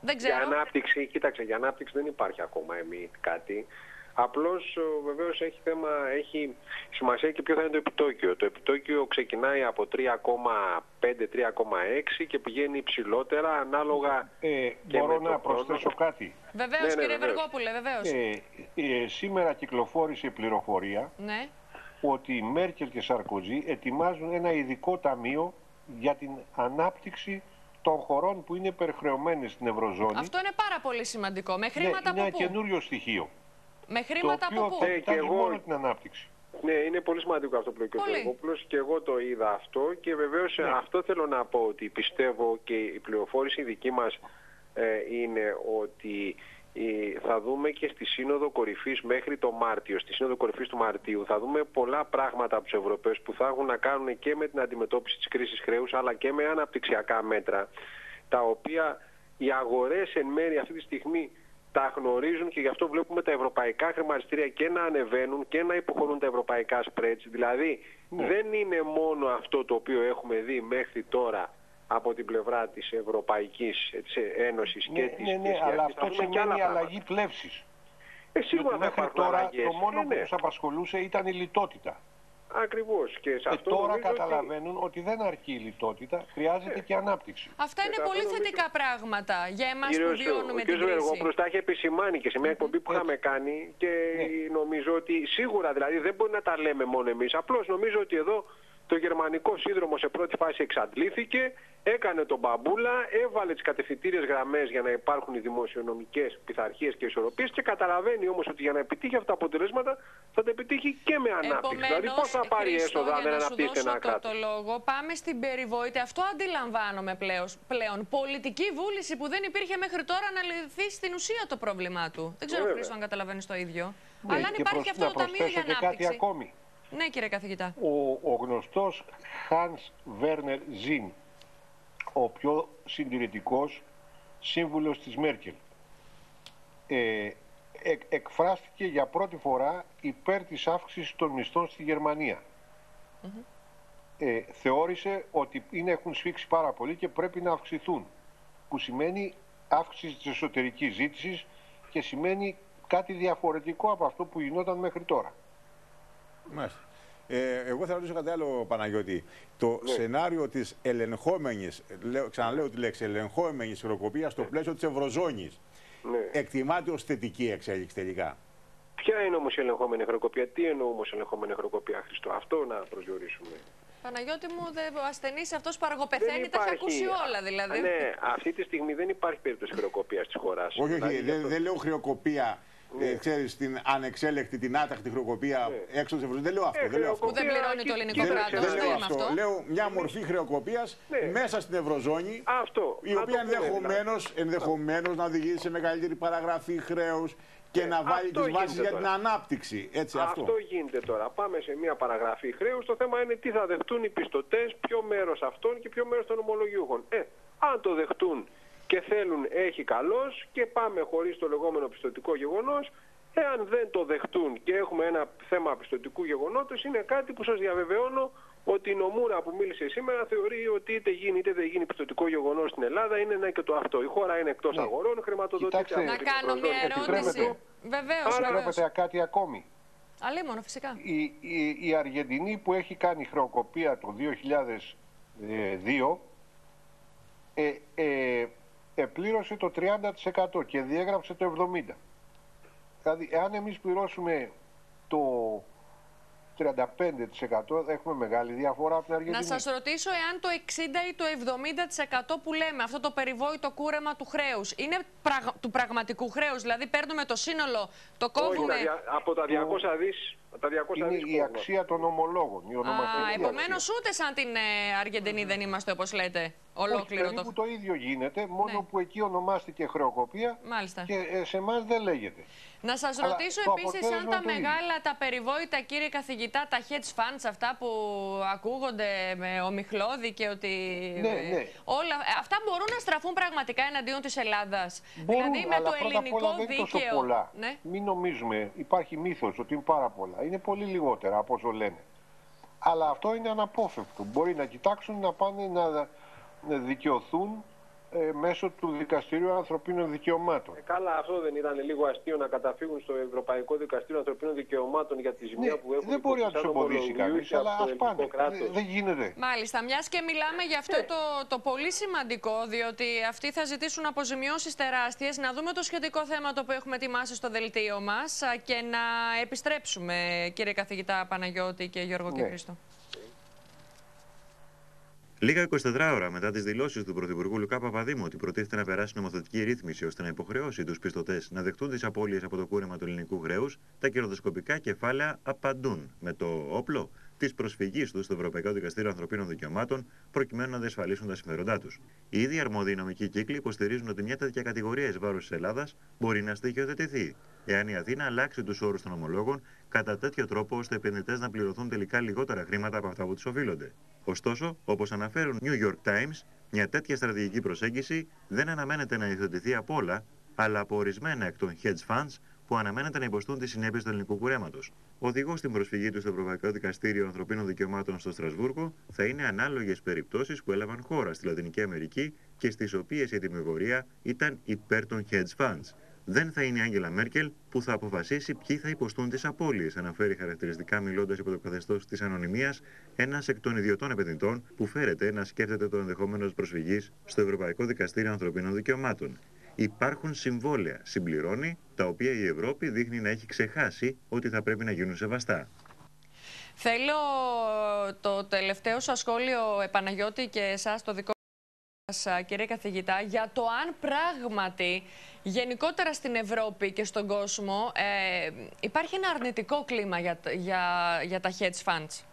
Δεν ξέρω.
Για ανάπτυξη, κοίταξε, για ανάπτυξη δεν υπάρχει ακόμα εμεί κάτι. Απλώς βεβαίως έχει θέμα, έχει σημασία και ποιο θα είναι το επιτόκιο. Το επιτόκιο ξεκινάει από 3,5-3,6 και πηγαίνει υψηλότερα ανάλογα
ε, και Μπορώ να προσθέσω κάτι;
Βεβαίως ναι, ναι, κύριε Βεργόπουλε, βεβαίως.
Ε, ε, σήμερα κυκλοφόρησε πληροφορία
ναι.
ότι η Μέρκελ και Σαρκοζή ετοιμάζουν ένα ειδικό ταμείο για την ανάπτυξη των χωρών που είναι υπερχρεωμένες στην Ευρωζώνη.
Αυτό είναι πάρα πολύ σημαντικό. Με χρήματα
ναι, είναι ένα καινούριο στοιχείο.
Με χρήματα
το
από πού;
Ναι, και εγώ... μόνο την ανάπτυξη.
Ναι, είναι πολύ σημαντικό αυτό που λέει ο κ. και εγώ το είδα αυτό και βεβαίως ναι. αυτό θέλω να πω ότι πιστεύω και η πληροφόρηση δική μας ε, είναι ότι θα δούμε και στη Σύνοδο Κορυφής μέχρι το Μάρτιο, στη Σύνοδο Κορυφής του Μαρτίου, θα δούμε πολλά πράγματα από τους Ευρωπαίους που θα έχουν να κάνουν και με την αντιμετώπιση της κρίσης χρέους αλλά και με αναπτυξιακά μέτρα, τα οποία οι αγορές εν μέρει αυτή τη στιγμή τα γνωρίζουν και γι' αυτό βλέπουμε τα ευρωπαϊκά χρηματιστήρια και να ανεβαίνουν και να υποχωρούν τα ευρωπαϊκά spreads. Δηλαδή ναι. δεν είναι μόνο αυτό το οποίο έχουμε δει μέχρι τώρα από την πλευρά της Ευρωπαϊκής της Ένωσης
ναι,
και της
Ναι, ναι, αλλά αυτό σημαίνει αλλαγή πλεύσης.
Ε, σίγουρα
μέχρι τώρα το μόνο που ε, ναι. τους απασχολούσε ήταν η λιτότητα.
Ακριβώς. Και, σε αυτό
τώρα καταλαβαίνουν ότι... δεν αρκεί η λιτότητα, χρειάζεται ε. και ανάπτυξη.
Αυτά είναι πολύ θετικά πράγματα για εμάς που βιώνουμε την κρίση.
Ο κ. τα έχει επισημάνει και σε μια εκπομπή που είχαμε κάνει και ναι. νομίζω ότι σίγουρα δηλαδή δεν μπορεί να τα λέμε μόνο εμείς. Απλώς νομίζω ότι εδώ το γερμανικό σύνδρομο σε πρώτη φάση εξαντλήθηκε, έκανε τον μπαμπούλα, έβαλε τις κατευθυντήριες γραμμές για να υπάρχουν οι δημοσιονομικές πειθαρχίες και ισορροπίες και καταλαβαίνει όμως ότι για να επιτύχει αυτά τα αποτελέσματα θα τα επιτύχει και με ανάπτυξη. δηλαδή, πώς θα πάρει έσοδα αν δεν αναπτύσσει ένα κράτος;
Το λόγο, πάμε στην περιβόητη. Αυτό αντιλαμβάνομαι πλέον. πλέον. Πολιτική βούληση που δεν υπήρχε μέχρι τώρα να λυθεί στην ουσία το πρόβλημά του. Δεν ξέρω, Χρήστο, αν καταλαβαίνεις το ίδιο. Ναι, Αλλά αν υπάρχει αυτό το ταμείο για ανάπτυξη.
κάτι ακόμη.
Ναι, κύριε καθηγητά.
Ο, ο γνωστός Hans Werner Zinn, ο πιο συντηρητικός σύμβουλος της Μέρκελ, ε, εκφράστηκε για πρώτη φορά υπέρ της αύξησης των μισθών στη Γερμανία. ε, θεώρησε ότι είναι, έχουν σφίξει πάρα πολύ και πρέπει να αυξηθούν, που σημαίνει αύξηση της εσωτερικής ζήτησης και σημαίνει κάτι διαφορετικό από αυτό που γινόταν μέχρι τώρα.
Μάλιστα. Ε, εγώ θα ρωτήσω κάτι άλλο, Παναγιώτη. Το
Ναι.
σενάριο της ελεγχόμενης, ξαναλέω τη λέξη, ελεγχόμενης χρεοκοπία στο πλαίσιο της Ευρωζώνης.
Ναι.
Εκτιμάται ως θετική εξέλιξη τελικά;
Ποια είναι όμως η ελεγχόμενη χρεοκοπία, τι εννοώ όμως ελεγχόμενη χρεοκοπία, Χριστό, αυτό να προσδιορίσουμε.
Παναγιώτη μου, δε- ο ασθενής αυτός που αργοπεθαίνει τα έχει ακούσει όλα δηλαδή.
Ναι, αυτή τη στιγμή δεν υπάρχει περίπτωση χρεοκοπία της χώρας.
Όχι, όχι, δεν, δεν λέω χρεοκοπία. Ε, ξέρεις, την ανεξέλεκτη, την άτακτη χρεοκοπία έξω τη Ευρωζώνη. Δεν λέω αυτό.
Ε,
δεν λέω αυτό.
Που δεν πληρώνει το ελληνικό
Δεν,
κράτος.
δεν λέω
είναι
αυτό.
αυτό.
Λέω μια μορφή χρεοκοπίας
Ναι.
μέσα στην Ευρωζώνη.
Αυτό.
Η
Να
οποία
το πούμε,
ενδεχομένως, ενδεχομένως να οδηγήσει σε μεγαλύτερη παραγραφή χρέους και να βάλει
αυτό
τις βάσεις
γίνεται
για την
τώρα.
ανάπτυξη. Έτσι, αυτό.
Αυτό γίνεται τώρα. Πάμε σε μια παραγραφή χρέους. Το θέμα είναι τι θα δεχτούν οι πιστωτές, ποιο μέρος αυτών και ποιο μέρος των ομολογιούχων. Ε, αν το δεχτούν και θέλουν, έχει καλώ και πάμε χωρίς το λεγόμενο πιστωτικό γεγονός. Εάν δεν το δεχτούν και έχουμε ένα θέμα πιστωτικού γεγονότος, είναι κάτι που σας διαβεβαιώνω ότι η νομούρα που μίλησε σήμερα θεωρεί ότι είτε γίνει είτε δεν γίνει πιστωτικό γεγονός στην Ελλάδα είναι ένα και το αυτό. Η χώρα είναι εκτός
Ναι.
αγορών, χρηματοδοτείται
Κοιτάξτε,
από
Να
την
κάνω μια
Ευρωζώνη.
ερώτηση.
Επιτρέπετε.
Βεβαίως,
Άρα,
βεβαίως.
Βλέπετε κάτι ακόμη.
Αλίμονο, φυσικά.
Η, η, η Αργεντινή που έχει κάνει χρεοκοπία το 2002 ε, ε, επλήρωσε το 30% και διέγραψε το 70%. Δηλαδή, εάν εμείς πληρώσουμε το 35% έχουμε μεγάλη διαφορά από την
Να
Αργεντινή.
σας ρωτήσω εάν το 60 ή το 70% που λέμε, αυτό το περιβόητο κούρεμα του χρέους, είναι πραγ- του πραγματικού χρέους, δηλαδή παίρνουμε το σύνολο, το
Όχι,
κόβουμε...
τα δια- από τα 200 δις, τα 200
Είναι
δις
η
κόβουμε.
αξία των ομολόγων, η
Α,
ονομαστική
επομένως
αξία.
ούτε σαν την ε, Αργεντινή δεν είμαστε όπως λέτε,
Όχι,
ολόκληρο το...
περίπου το ίδιο γίνεται, μόνο
Ναι.
που εκεί ονομάστηκε χρεοκοπία
Μάλιστα.
και ε, σε εμάς δεν λέγεται.
Να σας
Αλλά
ρωτήσω
το
επίσης αν
αποτέλεσμα
τα
είναι το ίδιο.
μεγάλα, τα περιβόητα κύριε καθηγητά, τα hedge funds αυτά που ακούγονται με ομιχλώδη και ότι
Ναι,
ε,
ναι.
όλα ε, αυτά μπορούν να στραφούν πραγματικά εναντίον της Ελλάδας.
Μπορούν,
δηλαδή με
αλλά
το
πρώτα απ'
ελληνικό
όλα δεν είναι τόσο
δίκαιο.
πολλά.
Ναι.
Μην νομίζουμε, υπάρχει μύθος ότι είναι πάρα πολλά. Είναι πολύ λιγότερα από όσο λένε. Αλλά αυτό είναι αναπόφευκτο. Μπορεί να κοιτάξουν να πάνε να να δικαιωθούν ε, μέσω του Δικαστηρίου Ανθρωπίνων Δικαιωμάτων.
Ε, καλά, αυτό δεν ήταν λίγο αστείο να καταφύγουν στο Ευρωπαϊκό Δικαστήριο Ανθρωπίνων Δικαιωμάτων για τη ζημιά
Ναι,
που έχουν
δεν μπορεί να
υποστεί
του
σαν
εμποδίσει κανείς,
ομολογιούχοι
αλλά
από το
ας πάνε.
ελληνικό κράτος.
Δεν, δεν γίνεται.
Μάλιστα, μιας και μιλάμε για αυτό το, το πολύ σημαντικό, διότι αυτοί θα ζητήσουν αποζημιώσεις τεράστιες. Να δούμε το σχετικό θέμα το που έχουμε ετοιμάσει στο δελτίο μας α, και να επιστρέψουμε, κύριε καθηγητά Παναγιώτη και Γιώργο και
Ναι.
Χρήστο.
Λίγα 24 ώρα μετά τις δηλώσεις του Πρωθυπουργού Λουκά Παπαδήμου ότι προτίθεται να περάσει νομοθετική ρύθμιση ώστε να υποχρεώσει τους πιστωτές να δεχτούν τις απώλειες από το κούρεμα του ελληνικού χρέους, τα κερδοσκοπικά κεφάλαια απαντούν. Με το όπλο της προσφυγής τους στο Ευρωπαϊκό Δικαστήριο Ανθρωπίνων Δικαιωμάτων προκειμένου να διασφαλίσουν τα συμφέροντά τους. Οι ίδιοι αρμόδιοι νομικοί κύκλοι υποστηρίζουν ότι μια τέτοια κατηγορία εις βάρος της Ελλάδας μπορεί να στοιχειοθετηθεί, εάν η Αθήνα αλλάξει τους όρους των ομολόγων κατά τέτοιο τρόπο ώστε οι επενδυτές να πληρωθούν τελικά λιγότερα χρήματα από αυτά που τους οφείλονται. Ωστόσο, όπως αναφέρουν New York Times, μια τέτοια στρατηγική προσέγγιση δεν αναμένεται να υιοθετηθεί από όλα, αλλά από ορισμένα εκ των hedge funds που αναμένεται να υποστούν τις συνέπειες του ελληνικού κουρέματος. Οδηγός στην προσφυγή του στο Ευρωπαϊκό Δικαστήριο Ανθρωπίνων Δικαιωμάτων στο Στρασβούργο θα είναι ανάλογες περιπτώσεις που έλαβαν χώρα στη Λατινική Αμερική και στις οποίες η ετοιμιγορία ήταν υπέρ των hedge funds. Δεν θα είναι η Άγγελα Μέρκελ που θα αποφασίσει ποιοι θα υποστούν τις απώλειες, αναφέρει χαρακτηριστικά μιλώντας υπό το καθεστώς της ανωνυμίας ένας εκ των ιδιωτών επενδυτών που φέρεται να σκέφτεται το ενδεχόμενο προσφυγής στο Ευρωπαϊκό Δικαστήριο Ανθρωπίνων Δικαιωμάτων. Υπάρχουν συμβόλαια, συμπληρώνει, τα οποία η Ευρώπη δείχνει να έχει ξεχάσει ότι θα πρέπει να γίνουν σεβαστά.
Θέλω το τελευταίο σας σχόλιο, Επαναγιώτη, και εσάς το δικό σας, α, κύριε καθηγητά, για το αν πράγματι γενικότερα στην Ευρώπη και στον κόσμο ε, υπάρχει ένα αρνητικό κλίμα για, τα- για, για τα hedge funds.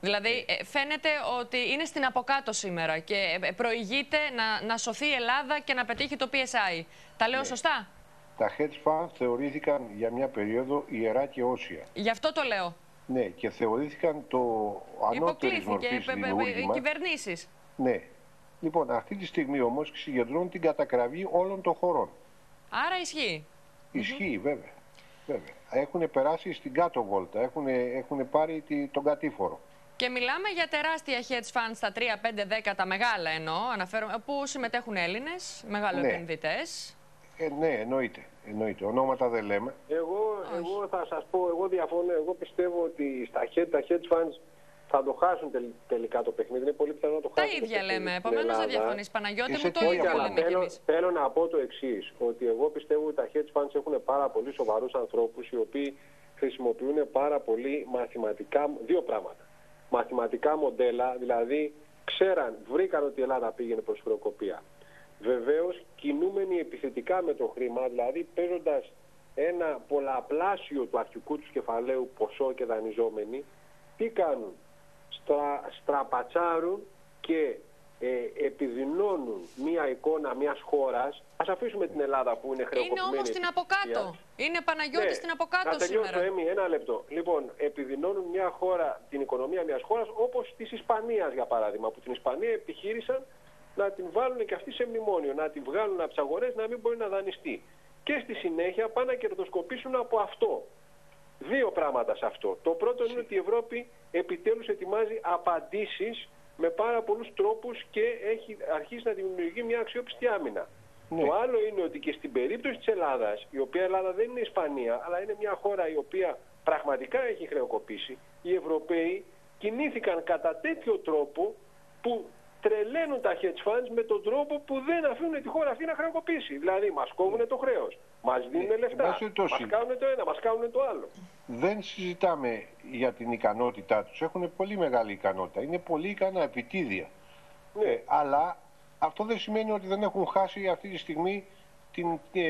Δηλαδή ε, φαίνεται ότι είναι στην αποκάτω σήμερα και ε, προηγείται να, να σωθεί η Ελλάδα και να πετύχει το PSI. Τα λέω σωστά;
Τα hedge funds θεωρήθηκαν για μια περίοδο ιερά και όσια.
Γι' αυτό το λέω.
Ναι, και θεωρήθηκαν το ανώτερης
Υποκλήθηκε
μορφής
ε, ε, ε, οι
δημιούργημα.
κυβερνήσεις.
Ναι. Λοιπόν, αυτή τη στιγμή όμως συγκεντρώνουν την κατακραυγή όλων των χωρών.
Άρα ισχύει.
Ισχύει, βέβαια. βέβαια. Έχουν περάσει στην κάτω βόλτα, έχουν, έχουν πάρει τη- τον κατήφορο.
Και μιλάμε για τεράστια hedge funds στα 3, 5, 10, τα μεγάλα εννοώ, αναφέρομαι, που συμμετέχουν Έλληνες, μεγάλο
Ναι.
επενδυτές.
Ε, ναι, εννοείται. εννοείται. Ονόματα δεν λέμε.
Εγώ, εγώ θα σας πω, εγώ διαφωνώ. Εγώ πιστεύω ότι στα hedge, τα hedge funds θα το χάσουν τελικά το παιχνίδι. Είναι πολύ πιθανό να το χάσουν.
Τα ίδια λέμε. Επομένως δεν διαφωνείς. Παναγιώτη μου, το
ίδιο
λέμε
θέλω, θέλω να πω το εξής. Ότι εγώ πιστεύω ότι τα hedge funds έχουν πάρα πολύ σοβαρούς ανθρώπους οι οποίοι χρησιμοποιούν πάρα πολύ μαθηματικά δύο πράγματα. Μαθηματικά μοντέλα, δηλαδή ξέραν, βρήκαν ότι η Ελλάδα πήγαινε προς χρεοκοπία. Βεβαίως κινούμενοι επιθετικά με το χρήμα, δηλαδή παίζοντας ένα πολλαπλάσιο του αρχικού τους κεφαλαίου ποσό και δανειζόμενοι, τι κάνουν; Στρα, στραπατσάρουν και ε, επιδεινώνουν μία εικόνα μιας χώρας. Ας αφήσουμε την Ελλάδα που είναι χρεοκοπημένη.
Είναι όμως την από κάτω. Είναι Παναγιώτης ναι, στην από κάτω
να
σήμερα.
Έμι, ένα λεπτό. Λοιπόν, επιδεινώνουν μια χώρα, την οικονομία μιας χώρας όπως της Ισπανίας για παράδειγμα. Που την Ισπανία επιχείρησαν να την βάλουν και αυτή σε μνημόνιο, να την βγάλουν από τις αγορές να μην μπορεί να δανειστεί. Και στη συνέχεια πάνε να κερδοσκοπήσουν από αυτό. Δύο πράγματα σε αυτό. Το πρώτο είναι ότι η Ευρώπη επιτέλους ετοιμάζει απαντήσεις με πάρα πολλούς τρόπους και έχει αρχίσει να δημιουργεί μια αξιόπιστη άμυνα. Ναι. Το άλλο είναι ότι και στην περίπτωση της Ελλάδας, η οποία Ελλάδα δεν είναι Ισπανία, αλλά είναι μια χώρα η οποία πραγματικά έχει χρεοκοπήσει, οι Ευρωπαίοι κινήθηκαν κατά τέτοιο τρόπο που τρελαίνουν τα hedge funds με τον τρόπο που δεν αφήνουν τη χώρα αυτή να χρεοκοπήσει. Δηλαδή μας κόβουν το χρέος, μας δίνουν ε, λεφτά, μας κάνουν το ένα, μας κάνουν το άλλο.
Δεν συζητάμε για την ικανότητά τους, έχουν πολύ μεγάλη ικανότητα, είναι πολύ ικανά επιτίδια. Ναι. Ε, αλλά αυτό δεν σημαίνει ότι δεν έχουν χάσει αυτή τη στιγμή την ε,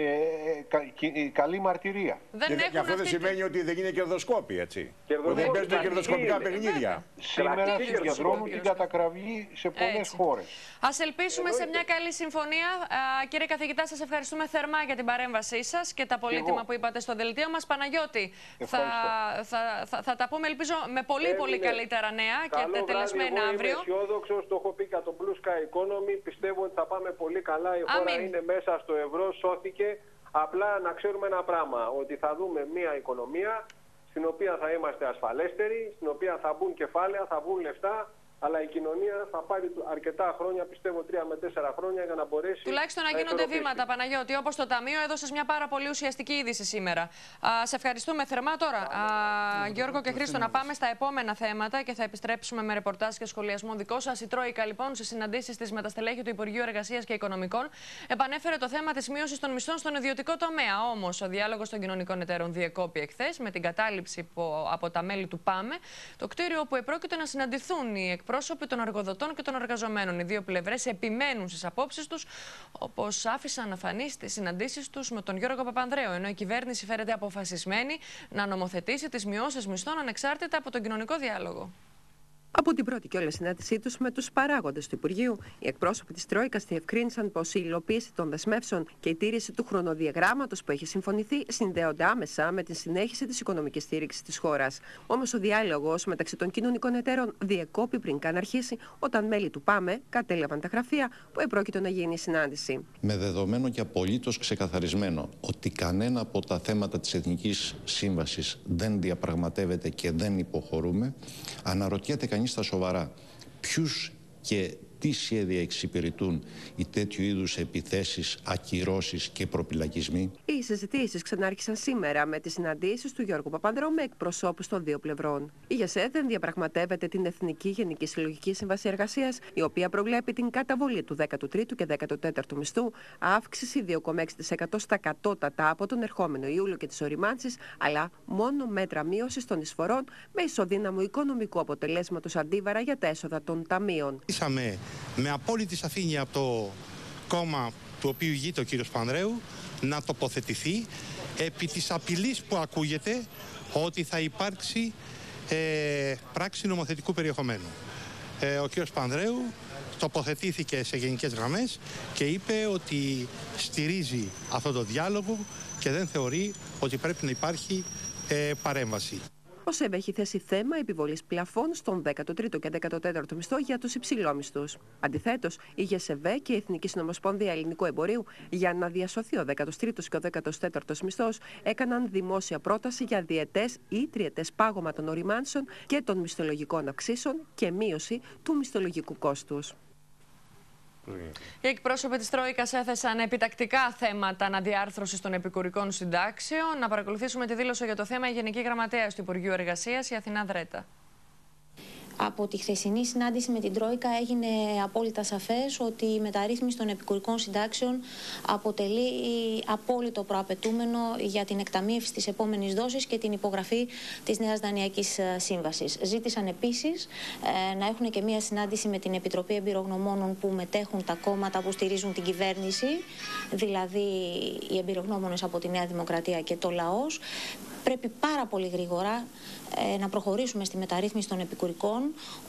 ε, ε, καλή μαρτυρία.
Δεν και, και αυτό δεν σημαίνει ότι δεν είναι κερδοσκόπη, έτσι. Ότι δεν παίζουν κερδοσκοπικά παιχνίδια.
Σήμερα συγκεντρώνουν την κατακραυγή σε πολλές χώρες.
Α ελπίσουμε σε μια καλή συμφωνία. κύριε καθηγητά, σας ευχαριστούμε θερμά για την παρέμβασή σας και τα πολύτιμα που είπατε στο δελτίο μας. Παναγιώτη, θα, θα, θα, θα, τα πούμε, ελπίζω, με πολύ πολύ καλύτερα νέα και τελεσμένα αύριο.
Είμαι αισιόδοξος, το έχω πει για το Blue Sky Economy. Πιστεύω ότι θα πάμε πολύ καλά. Η χώρα είναι μέσα στο ευρώ σώθηκε. Απλά να ξέρουμε ένα πράγμα, ότι θα δούμε μια οικονομία στην οποία θα είμαστε ασφαλέστεροι, στην οποία θα μπουν κεφάλαια, θα μπουν λεφτά, αλλά η κοινωνία θα πάρει αρκετά χρόνια, πιστεύω τρία με τέσσερα χρόνια, για να μπορέσει.
Τουλάχιστον να, γίνονται βήματα, Παναγιώτη. Όπως το Ταμείο, έδωσες μια πάρα πολύ ουσιαστική είδηση σήμερα. Α, σε ευχαριστούμε θερμά τώρα. Α, Γιώργο και Χρήστο, να πάμε στα επόμενα θέματα και θα επιστρέψουμε με ρεπορτάζ και σχολιασμό δικό σας. Η Τρόικα, λοιπόν, σε συναντήσεις της με τα στελέχη του Υπουργείου Εργασίας και Οικονομικών, επανέφερε το θέμα της μείωσης των μισθών στον ιδιωτικό τομέα. Όμως, ο διάλογος των κοινωνικών εταίρων διεκόπη εχθές με την κατάληψη από τα μέλη του ΠΑΜΕ, το κτίριο που επρόκειτο να συναντηθούν οι εκπρόσωποι των εργοδοτών και των εργαζομένων. Οι δύο πλευρές επιμένουν στις απόψεις τους, όπως άφησαν να φανεί στις συναντήσεις τους με τον Γιώργο Παπανδρέου. Ενώ η κυβέρνηση φέρεται αποφασισμένη να νομοθετήσει τις μειώσεις μισθών ανεξάρτητα από τον κοινωνικό διάλογο.
Από την πρώτη κιόλας συνάντησή τους με τους παράγοντες του Υπουργείου, οι εκπρόσωποι της Τρόικας διευκρίνησαν πως η υλοποίηση των δεσμεύσεων και η τήρηση του χρονοδιαγράμματος που έχει συμφωνηθεί συνδέονται άμεσα με τη συνέχιση της οικονομικής στήριξης της χώρας. Όμως ο διάλογος μεταξύ των κοινωνικών εταίρων διεκόπη πριν καν αρχίσει, όταν μέλη του ΠΑΜΕ κατέλαβαν τα γραφεία που επρόκειτο να γίνει η συνάντηση.
Με δεδομένο και απολύτως ξεκαθαρισμένο ότι κανένα από τα θέματα της Εθνικής Σύμβασης δεν διαπραγματεύεται και δεν υποχωρούμε, αναρωτιέται κανεί στα σοβαρά. Ποιους και τι σχέδια εξυπηρετούν οι τέτοιου είδους επιθέσεις, ακυρώσεις και προπυλακισμοί;
Οι συζητήσεις ξανάρχισαν σήμερα με τις συναντήσεις του Γιώργου Παπανδρέου με εκπροσώπους των δύο πλευρών. Η ΓΕΣΕΔ διαπραγματεύεται την Εθνική Γενική Συλλογική Σύμβαση Εργασίας, η οποία προβλέπει την καταβολή του 13ου και 14ου μισθού, αύξηση 2,6% στα κατώτατα από τον ερχόμενο Ιούλιο και τις οριμάνσεις, αλλά μόνο μέτρα μείωσης των εισφορών με ισοδύναμο οικονομικού αποτελέσματος αντίβαρα για τα έσοδα των ταμείων
με απόλυτη σαφήνεια από το κόμμα του οποίου ηγείται ο κύριος Πανδρέου να τοποθετηθεί επί της απειλής που ακούγεται ότι θα υπάρξει ε, πράξη νομοθετικού περιεχομένου. Ε, ο κύριος Πανδρέου τοποθετήθηκε σε γενικές γραμμές και είπε ότι στηρίζει αυτό το διάλογο και δεν θεωρεί ότι πρέπει να υπάρχει ε, παρέμβαση.
Ο ΣΕΒ έχει θέσει θέμα επιβολής πλαφών στον 13ο και 14ο μισθό για τους υψηλόμισθους. Αντιθέτως, η ΓΕΣΕΒ και η Εθνική Συνομοσπονδία Ελληνικού Εμπορίου για να διασωθεί ο 13ο και ο 14ο μισθός έκαναν δημόσια πρόταση για διετέ ή τριετές πάγωμα των οριμάνσεων και των μισθολογικών αυξήσεων και μείωση του μισθολογικού κόστους.
Οι εκπρόσωποι της Τρόικας έθεσαν επιτακτικά θέματα αναδιάρθρωσης των επικουρικών συντάξεων. Να παρακολουθήσουμε τη δήλωση για το θέμα η Γενική Γραμματέα του Υπουργείου Εργασίας, η Αθηνά Δρέτα.
Από τη χθεσινή συνάντηση με την Τρόικα έγινε απόλυτα σαφές ότι η μεταρρύθμιση των επικουρικών συντάξεων αποτελεί απόλυτο προαπαιτούμενο για την εκταμείευση της επόμενης δόσης και την υπογραφή της Νέας Δανειακής ε, Σύμβασης. Ζήτησαν επίσης ε, να έχουν και μία συνάντηση με την Επιτροπή Εμπειρογνωμόνων που μετέχουν τα κόμματα που στηρίζουν την κυβέρνηση, δηλαδή οι εμπειρογνώμονες από τη Νέα Δημοκρατία και το λαός. Πρέπει πάρα πολύ γρήγορα ε, να προχωρήσουμε στη μεταρρύθμιση των επικουρικών,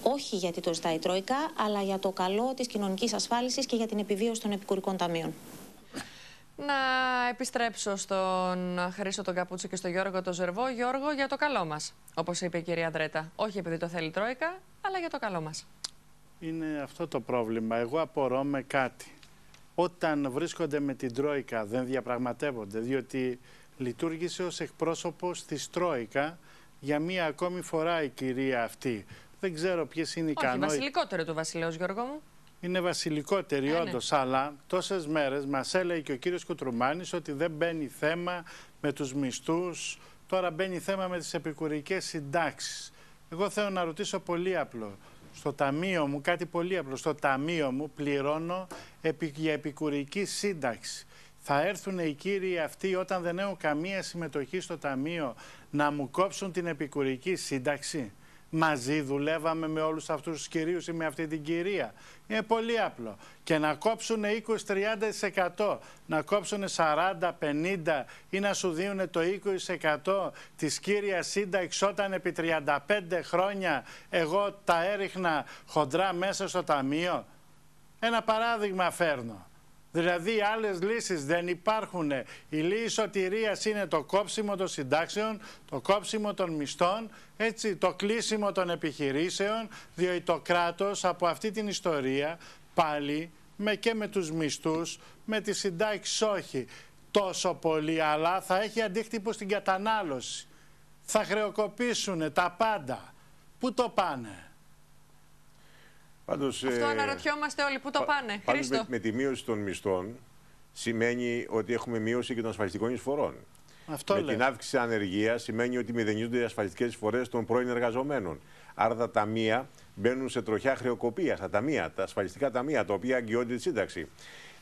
όχι γιατί το ζητάει η Τρόικα, αλλά για το καλό της κοινωνικής ασφάλισης και για την επιβίωση των επικουρικών ταμείων.
Να επιστρέψω στον Χρήστο τον Καπούτσο και στον Γιώργο τον Ζερβό. Γιώργο, για το καλό μας, όπως είπε η κυρία Δρέτα. Όχι επειδή το θέλει η Τρόικα, αλλά για το καλό μας.
Είναι αυτό το πρόβλημα. Εγώ απορώ με κάτι. Όταν βρίσκονται με την Τρόικα δεν διαπραγματεύονται, διότι λειτουργήσε ως εκπρόσωπος της Τρόικα για μία ακόμη φορά η κυρία αυτή. Δεν ξέρω ποιες είναι οι κανόνε.
Είναι βασιλικότερο του βασιλέως Γιώργο μου.
Είναι βασιλικότερη, ε, όντως, ναι. αλλά τόσες μέρες μας έλεγε και ο κύριος Κουτρουμάνης ότι δεν μπαίνει θέμα με τους μισθούς. Τώρα μπαίνει θέμα με τις επικουρικές συντάξεις. Εγώ θέλω να ρωτήσω πολύ απλό. Στο ταμείο μου, κάτι πολύ απλό. Στο ταμείο μου πληρώνω για επικουρική σύνταξη. Θα έρθουν οι κύριοι αυτοί όταν δεν έχουν καμία συμμετοχή στο ταμείο να μου κόψουν την επικουρική σύνταξη. Μαζί δουλεύαμε με όλους αυτούς τους κυρίους ή με αυτή την κυρία. Είναι πολύ απλό. Και να κόψουν 20-30%, να κόψουν 40-50% ή να σου δίνουν το 20% της κύριας σύνταξης όταν επί 35 χρόνια εγώ τα έριχνα χοντρά μέσα στο ταμείο. Ένα παράδειγμα φέρνω. Δηλαδή άλλες λύσεις δεν υπάρχουν. Η λύση σωτηρίας είναι το κόψιμο των συντάξεων, το κόψιμο των μισθών, έτσι, το κλείσιμο των επιχειρήσεων, διότι το κράτος από αυτή την ιστορία πάλι με και με τους μισθούς, με τις συντάξεις όχι τόσο πολύ, αλλά θα έχει αντίκτυπο στην κατανάλωση. Θα χρεοκοπήσουν τα πάντα. Πού το πάνε.
Πάντως, Αυτό ε, αναρωτιόμαστε όλοι. Πού το πάνε, πάντως
με, με, τη μείωση των μισθών σημαίνει ότι έχουμε μείωση και των ασφαλιστικών εισφορών. Αυτό με την αύξηση ανεργίας σημαίνει ότι μηδενίζονται οι ασφαλιστικές εισφορές των πρώην εργαζομένων. Άρα τα ταμεία μπαίνουν σε τροχιά χρεοκοπίας. Τα ταμεία, τα ασφαλιστικά ταμεία, τα οποία αγγιώνται τη σύνταξη.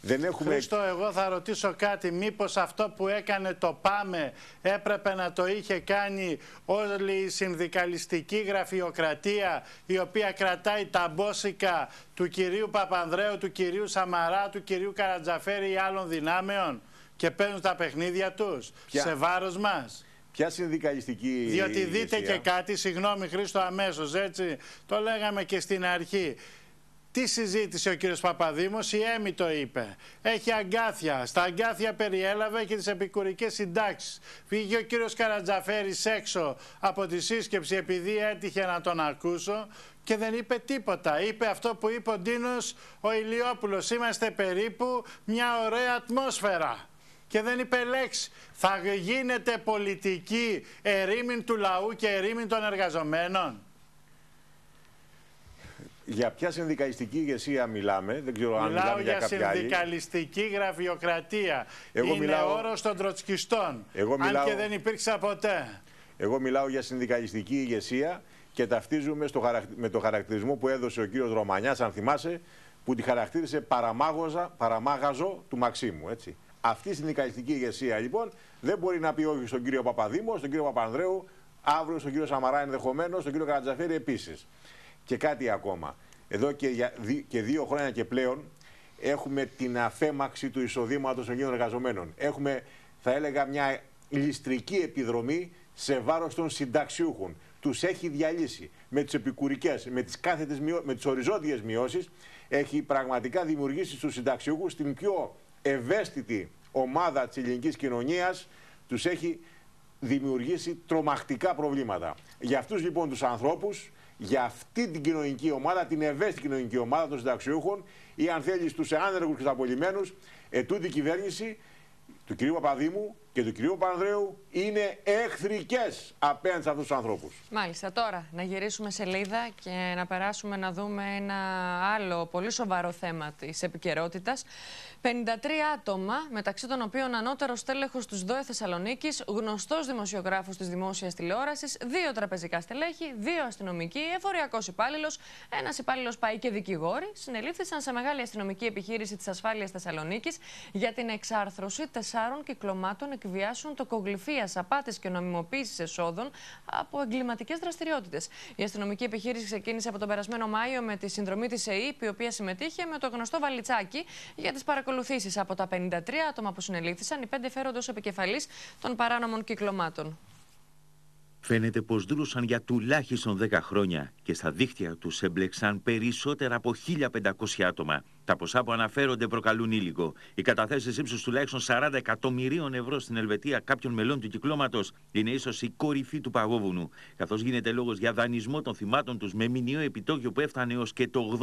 Δεν έχουμε... Χριστό, εγώ θα ρωτήσω κάτι. Μήπως αυτό που έκανε το ΠΑΜΕ έπρεπε να το είχε κάνει όλη η συνδικαλιστική γραφειοκρατία η οποία κρατάει τα μπόσικα του κυρίου Παπανδρέου, του κυρίου Σαμαρά, του κυρίου Καρατζαφέρη ή άλλων δυνάμεων και παίρνουν τα παιχνίδια τους σε βάρος μας;
Ποια συνδικαλιστική.
Διότι δείτε και κάτι, συγγνώμη Χρήστο, αμέσως έτσι. Το λέγαμε και στην αρχή. Τι συζήτησε ο κύριος Παπαδήμος, η Έμι το είπε. Έχει αγκάθια. Στα αγκάθια περιέλαβε και τις επικουρικές συντάξεις. Φύγει ο κύριος Καρατζαφέρης έξω από τη σύσκεψη επειδή έτυχε να τον ακούσω και δεν είπε τίποτα. Είπε αυτό που είπε ο Ντίνος ο Ηλιόπουλος. Είμαστε περίπου μια ωραία ατμόσφαιρα. Και δεν είπε λέξη. Θα γίνεται πολιτική ερήμην του λαού και ερήμην των εργαζομένων.
Για ποια συνδικαλιστική ηγεσία μιλάμε, δεν ξέρω αν μιλάμε για,
για
κάποια
συνδικαλιστική γραφειοκρατία. Εγώ Είναι μιλάω... όρος των τροτσκιστών, Εγώ μιλάω... αν και δεν υπήρξε ποτέ.
Εγώ μιλάω για συνδικαλιστική ηγεσία και ταυτίζουμε στο με το χαρακτηρισμό που έδωσε ο κύριος Ρωμανιάς, αν θυμάσαι, που τη χαρακτήρισε παραμάγαζο του Μαξίμου. Έτσι. Αυτή η συνδικαλιστική ηγεσία λοιπόν δεν μπορεί να πει όχι στον κύριο Παπαδήμο, στον κύριο Παπανδρέου, αύριο στον κύριο Σαμαρά ενδεχομένως, στον κύριο Καρατζαφέρη επίσης. Και κάτι ακόμα. Εδώ και, για, και δύο χρόνια και πλέον έχουμε την αφέμαξη του εισοδήματος των νέων εργαζομένων. Έχουμε, θα έλεγα, μια ληστρική επιδρομή σε βάρος των συνταξιούχων. Τους έχει διαλύσει με τις επικουρικές, με τις, κάθετες, με τις οριζόντιες μειώσεις. Έχει πραγματικά δημιουργήσει στους συνταξιούχους την πιο ευαίσθητη ομάδα της ελληνικής κοινωνίας. Τους έχει δημιουργήσει τρομακτικά προβλήματα. Για αυτούς λοιπόν τους ανθρώπους για αυτή την κοινωνική ομάδα, την ευαίσθητη κοινωνική ομάδα των συνταξιούχων ή αν θέλεις στους άνεργους και στους απολυμμένους, ετούτη η κυβέρνηση του κυρίου Παπαδήμου και του κυρίου Πανδρέου είναι εχθρικές απέναντι σε αυτούς τους ανθρώπους.
Μάλιστα. Τώρα να γυρίσουμε σελίδα και να περάσουμε να δούμε ένα άλλο πολύ σοβαρό θέμα της επικαιρότητας. 53 άτομα, μεταξύ των οποίων ανώτερος τέλεχο του ΔΟΕ Θεσσαλονίκης, γνωστός δημοσιογράφος της δημόσιας τηλεόρασης, δύο τραπεζικά στελέχη, δύο αστυνομικοί, εφοριακός υπάλληλος, ένας υπάλληλος πάει και δικηγόροι, συνελήφθησαν σε μεγάλη αστυνομική επιχείρηση της ασφάλειας Θεσσαλονίκης για την εξάρθρωση τεσσάρων κυκλωμάτων εκβιάσεων τοκογλυφία, απάτη και νομιμοποίησης εσόδων από εγκληματικές δραστηριότητες. Η αστυνομική επιχείρηση ξεκίνησε από τον περασμένο Μάιο με τη συνδρομή της ΕΕΠ, η οποία συμμετείχε με το γνωστό βαλιτσάκι για τις παρακολουθήσεις από τα 53 άτομα που συνελήφθησαν, οι πέντε φέρονται ως επικεφαλής των παράνομων κυκλωμάτων.
Φαίνεται πως δρούσαν για τουλάχιστον 10 χρόνια και στα δίχτυα τους εμπλεξαν περισσότερα από 1.500 άτομα. Τα ποσά που αναφέρονται προκαλούν ήλικο. Οι καταθέσεις ύψους τουλάχιστον 40 εκατομμυρίων ευρώ στην Ελβετία κάποιων μελών του κυκλώματος είναι ίσως η κορυφή του παγόβουνου. Καθώς γίνεται λόγος για δανεισμό των θυμάτων τους με μηνιαίο επιτόκιο που έφτανε έως και το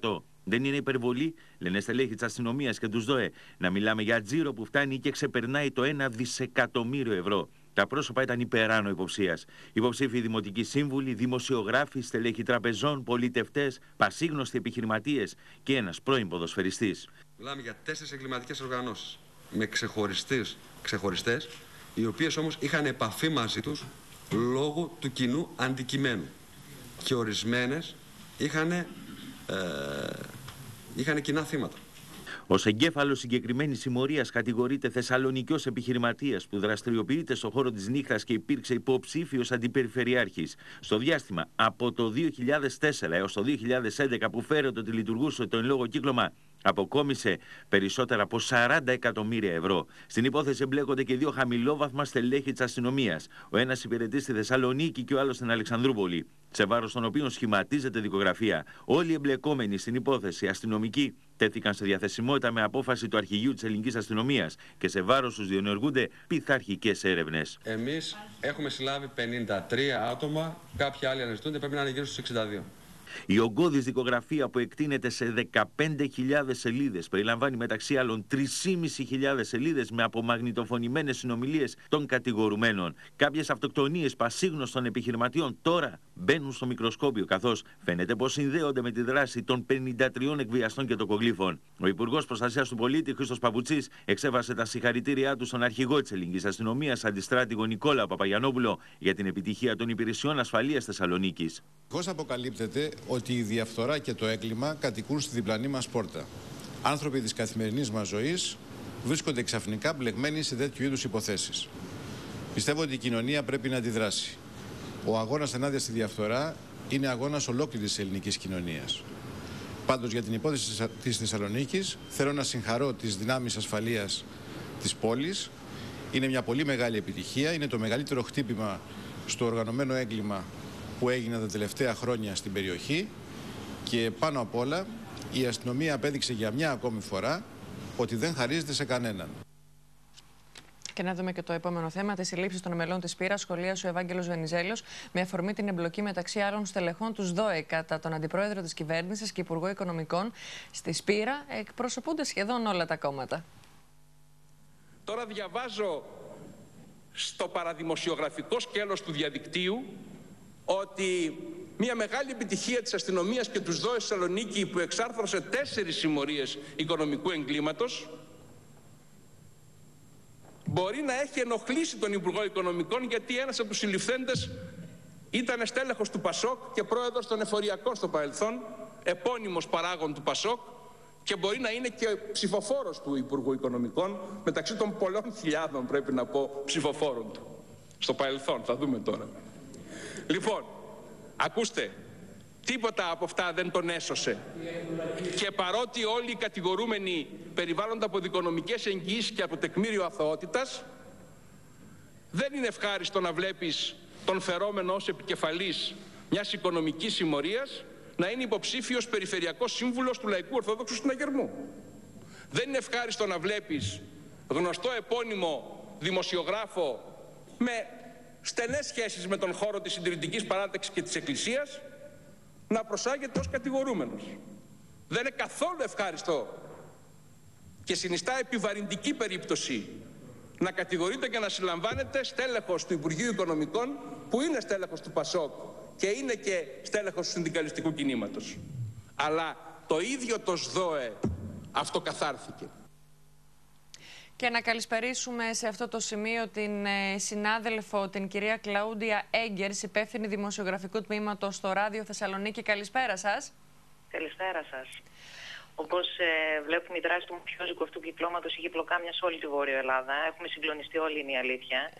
80%. Δεν είναι υπερβολή, λένε στελέχη της αστυνομίας και τους ΔΟΕ, να μιλάμε για τζίρο που φτάνει και ξεπερνάει το 1 δισεκατομμύριο ευρώ. Τα πρόσωπα ήταν υπεράνω υποψίας. Υποψήφοι δημοτικοί σύμβουλοι, δημοσιογράφοι, στελέχοι τραπεζών, πολιτευτές, πασίγνωστοι επιχειρηματίες και ένας πρώην ποδοσφαιριστής.
Μιλάμε για τέσσερις εγκληματικές οργανώσεις με ξεχωριστές, οι οποίες όμως είχαν επαφή μαζί τους λόγω του κοινού αντικειμένου. Και ορισμένες είχαν, ε, είχαν κοινά θύματα.
Ω εγκέφαλος συγκεκριμένης συμμορίας κατηγορείται Θεσσαλονικιός επιχειρηματίας που δραστηριοποιείται στον χώρο της νύχτας και υπήρξε υποψήφιος αντιπεριφερειάρχης. Στο διάστημα από το 2004 έως το 2011 που φέρεται ότι λειτουργούσε το εν λόγω κύκλωμα, αποκόμισε περισσότερα από 40 εκατομμύρια ευρώ. Στην υπόθεση εμπλέκονται και δύο χαμηλόβαθμα στελέχη της αστυνομίας. Ο ένας υπηρετεί στη Θεσσαλονίκη και ο άλλος στην Αλεξανδρούπολη, σε βάρος των οποίων σχηματίζεται δικογραφία. Όλοι οι εμπλεκόμενοι στην υπόθεση αστυνομικοί τέθηκαν σε διαθεσιμότητα με απόφαση του αρχηγείου της ελληνικής αστυνομίας και σε βάρος τους διενεργούνται πειθαρχικές έρευνες.
Εμείς έχουμε συλλάβει 53 άτομα, κάποιοι άλλοι αναζητούνται, πρέπει να είναι γύρω στους 62.
Η ογκώδης δικογραφία που εκτείνεται σε 15.000 σελίδες περιλαμβάνει μεταξύ άλλων 3.500 σελίδες με απομαγνητοφωνημένες συνομιλίες των κατηγορουμένων. Κάποιες αυτοκτονίες πασίγνωστων επιχειρηματιών τώρα μπαίνουν στο μικροσκόπιο, καθώς φαίνεται πως συνδέονται με τη δράση των 53 εκβιαστών και τοκογλύφων. Ο Υπουργός Προστασίας του Πολίτη, Χρήστος Παπουτσής, εξέβασε τα συγχαρητήριά του στον αρχηγό της ελληνικής αστυνομίας, αντιστράτηγο Νικόλα Παπαγιανόπουλο, για την επιτυχία των υπηρεσιών ασφαλείας Θεσσαλονίκης.
Πώς αποκαλύπτεται ότι η διαφθορά και το έγκλημα κατοικούν στη διπλανή μας πόρτα. Άνθρωποι της καθημερινής μας ζωής βρίσκονται ξαφνικά μπλεγμένοι σε τέτοιου είδους υποθέσεις. Πιστεύω ότι η κοινωνία πρέπει να αντιδράσει. Ο αγώνας ενάντια στη διαφθορά είναι αγώνας ολόκληρης της ελληνικής κοινωνίας. Πάντως, για την υπόθεση της Θεσσαλονίκης, θέλω να συγχαρώ τις δυνάμεις ασφαλείας της πόλης. Είναι μια πολύ μεγάλη επιτυχία. Είναι το μεγαλύτερο χτύπημα στο οργανωμένο έγκλημα που έγιναν τα τελευταία χρόνια στην περιοχή και πάνω απ' όλα η αστυνομία απέδειξε για μια ακόμη φορά ότι δεν χαρίζεται σε κανέναν.
Και να δούμε και το επόμενο θέμα, τη συλλήψη των μελών της Πύρας, σχολείας ο Ευάγγελος Βενιζέλιο, με αφορμή την εμπλοκή μεταξύ άλλων στελεχών τους ΔΟΕ κατά τον αντιπρόεδρο της κυβέρνησης και Υπουργό Οικονομικών στη Σπύρα. Εκπροσωπούνται σχεδόν όλα τα κόμματα.
Τώρα διαβάζω στο παραδημοσιογραφικό σκέλος του διαδικτύου ότι μια μεγάλη επιτυχία της αστυνομίας και τους ΔΟΕ Θεσσαλονίκη που εξάρθρωσε τέσσερις συμμορίες οικονομικού εγκλήματος μπορεί να έχει ενοχλήσει τον Υπουργό Οικονομικών γιατί ένας από τους συλληφθέντες ήταν στέλεχος του Πασόκ και πρόεδρος των εφοριακών στο παρελθόν, επώνυμος παράγων του Πασόκ και μπορεί να είναι και ψηφοφόρος του Υπουργού Οικονομικών μεταξύ των πολλών χιλιάδων πρέπει να πω ψηφοφόρων του. Στο παρελθόν, θα δούμε τώρα. Λοιπόν, ακούστε, τίποτα από αυτά δεν τον έσωσε. Και παρότι όλοι οι κατηγορούμενοι περιβάλλονται από δικονομικές εγγύησεις και από τεκμήριο αθωότητας, δεν είναι ευχάριστο να βλέπεις τον φερόμενο ως επικεφαλής μιας οικονομικής συμμορίας να είναι υποψήφιος περιφερειακός σύμβουλος του Λαϊκού Ορθόδοξου Συναγερμού. Δεν είναι ευχάριστο να βλέπεις γνωστό επώνυμο δημοσιογράφο με στενές σχέσεις με τον χώρο της συντηρητικής παράταξης και της Εκκλησίας να προσάγεται ως κατηγορούμενος. Δεν είναι καθόλου ευχάριστο και συνιστά επιβαρυντική περίπτωση να κατηγορείται και να συλλαμβάνεται στέλεχος του Υπουργείου Οικονομικών που είναι στέλεχος του ΠΑΣΟΚ και είναι και στέλεχος του συνδικαλιστικού κινήματος. Αλλά το ίδιο το ΣΔΟΕ αυτοκαθάρθηκε.
Και να καλησπερίσουμε σε αυτό το σημείο την ε, συνάδελφο, την κυρία Κλαούντια Έγκερς, υπεύθυνη δημοσιογραφικού τμήματος στο Ράδιο Θεσσαλονίκη. Καλησπέρα σας.
Καλησπέρα σας. Όπως ε, βλέπουμε, η δράση του μαφιόζικου αυτού κυκλώματος έχει πλοκάμια σε όλη τη Βόρεια Ελλάδα. Έχουμε συγκλονιστεί όλοι, είναι η αλήθεια.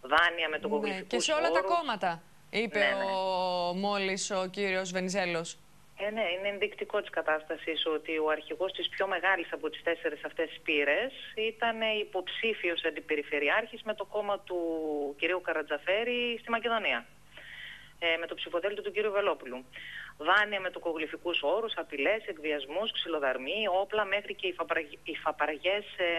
Δάνεια με τον ναι,
Και σε όλα τα κόμματα, είπε ναι, ναι. ο, μόλις ο κύριος Βενιζέλος.
Ε, ναι, είναι ενδεικτικό της κατάστασης ότι ο αρχηγός της πιο μεγάλης από τις τέσσερις αυτές πύρες ήταν υποψήφιος αντιπεριφερειάρχης με το κόμμα του κυρίου Καρατζαφέρη στη Μακεδονία. Ε, με το ψηφοδέλτιο του κύριου Βελόπουλου δάνεια με τοκογλυφικούς όρους, απειλές, εκβιασμούς, ξυλοδαρμοί, όπλα μέχρι και οι φαπαραγές ε,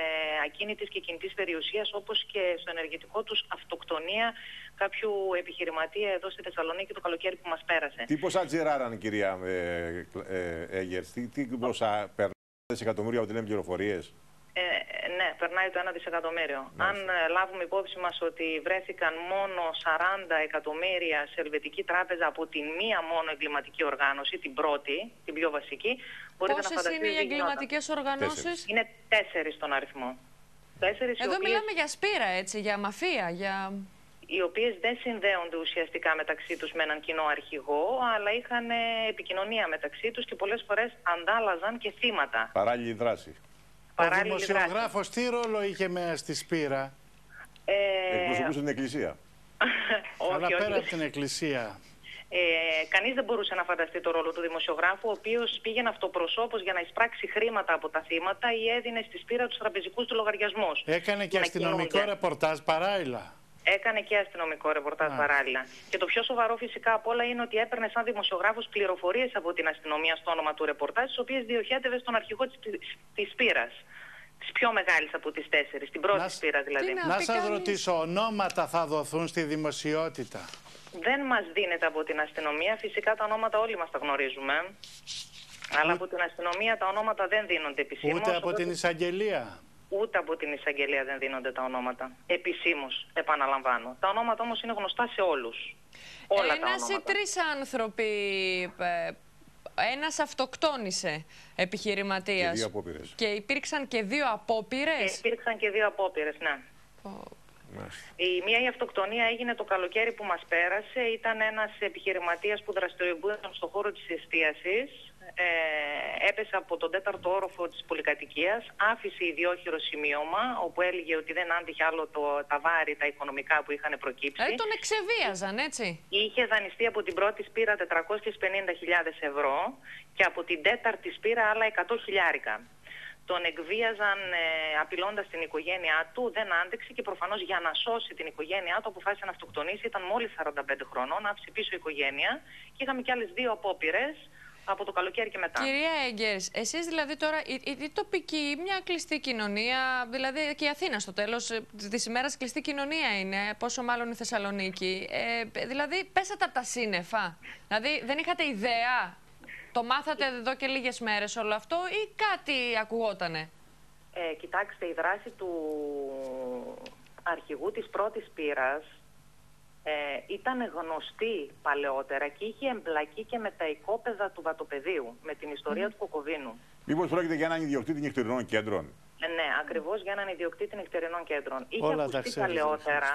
ακίνητης και κινητής περιουσίας όπως και στο ενεργητικό τους αυτοκτονία κάποιου επιχειρηματία εδώ στη Θεσσαλονίκη το καλοκαίρι που μας πέρασε.
Τι ποσά τζιράραν κυρία ε, ε, ε τι, τι ποσά περνάνε εκατομμύρια από τη λέμε πληροφορίες.
Ε, ναι, περνάει το 1 δισεκατομμύριο. Αν ε, λάβουμε υπόψη μας ότι βρέθηκαν μόνο 40 εκατομμύρια σε ελβετική τράπεζα από την μία μόνο εγκληματική οργάνωση, την πρώτη, την πιο βασική,
μπορείτε Πόσες να φανταστείτε... είναι οι εγκληματικές οργανώσεις;
Είναι τέσσερις στον αριθμό.
Τέσσερις Εδώ οποίες... μιλάμε για σπήρα, έτσι, για μαφία, για
οι οποίες δεν συνδέονται ουσιαστικά μεταξύ τους με έναν κοινό αρχηγό, αλλά είχαν επικοινωνία μεταξύ τους και πολλές φορές αντάλλαζαν και θύματα.
Παράλληλη δράση.
Ο δημοσιογράφος τι ρόλο είχε μέσα στη Σπύρα;
Ε... Εκπροσωπούσε την Εκκλησία.
Αλλά πέρα από την Εκκλησία.
Ε, Κανείς δεν μπορούσε να φανταστεί το ρόλο του δημοσιογράφου, ο οποίος πήγαινε αυτοπροσώπως για να εισπράξει χρήματα από τα θύματα ή έδινε στη σπήρα τους τραπεζικούς του λογαριασμούς.
Έκανε και αστυνομικό ρεπορτάζ παράλληλα.
Έκανε και αστυνομικό ρεπορτάζ παράλληλα. Και το πιο σοβαρό φυσικά απ' όλα είναι ότι έπαιρνε σαν δημοσιογράφος πληροφορίες από την αστυνομία στο όνομα του ρεπορτάζ, τις οποίες διοχέτευε στον αρχηγό της πείρα. Της πιο μεγάλης από τις τέσσερις, την πρώτη σπήρα δηλαδή.
Να σας ρωτήσω, ονόματα θα δοθούν στη δημοσιότητα;
Δεν μας δίνεται από την αστυνομία. Φυσικά τα ονόματα όλοι μας τα γνωρίζουμε. Αλλά από την αστυνομία τα ονόματα δεν δίνονται επισήμως.
Ούτε από την εισαγγελία;
Ούτε από την εισαγγελία δεν δίνονται τα ονόματα. Επισήμως, επαναλαμβάνω. Τα ονόματα όμως είναι γνωστά σε όλους. Όλα
Ένας ή τρεις άνθρωποι. Ε, Ένας αυτοκτόνησε επιχειρηματίας.
Και δύο
Και υπήρξαν και δύο απόπειρες;
Υπήρξαν και δύο απόπειρες, ναι. Η μία η αυτοκτονία έγινε το καλοκαίρι που μας πέρασε. Ήταν ένας επιχειρηματίας που δραστηριοποιούνταν στον χώρο της εστίασης ε, έπεσε από τον τέταρτο όροφο της πολυκατοικίας, άφησε ιδιόχειρο σημείωμα όπου έλεγε ότι δεν άντυχε άλλο το, τα βάρη, τα οικονομικά που είχαν προκύψει.
Ε, τον εξεβίαζαν, έτσι.
Είχε δανειστεί από την πρώτη σπήρα 450.000 ευρώ και από την τέταρτη σπήρα άλλα 100 χιλιάρικα. Τον εκβίαζαν ε, απειλώντας την οικογένειά του, δεν άντεξε και προφανώς για να σώσει την οικογένειά του αποφάσισε να αυτοκτονήσει. Ήταν μόλις 45 χρονών, άφησε πίσω η οικογένεια και είχαμε κι άλλες δύο απόπειρες από το καλοκαίρι και μετά.
Κυρία Έγκερς, εσείς δηλαδή τώρα η, η, η, τοπική, μια κλειστή κοινωνία, δηλαδή και η Αθήνα στο τέλος ε, της ημέρας κλειστή κοινωνία είναι, πόσο μάλλον η Θεσσαλονίκη. Ε, δηλαδή πέσατε από τα σύννεφα, δηλαδή δεν είχατε ιδέα, το μάθατε εδώ και λίγες μέρες όλο αυτό ή κάτι ακουγότανε;
Ε, κοιτάξτε, η δράση του αρχηγού της πρώτης πύρας ε, ήταν γνωστή παλαιότερα και είχε εμπλακεί και με τα οικόπεδα του βατοπεδίου, με την ιστορία του Κοκοβίνου.
Μήπως πρόκειται για έναν ιδιοκτήτη νυχτερινών κέντρων;
Ε, ναι, ακριβώς για έναν ιδιοκτήτη νυχτερινών κέντρων. Είχε Όλα ακουστεί παλαιότερα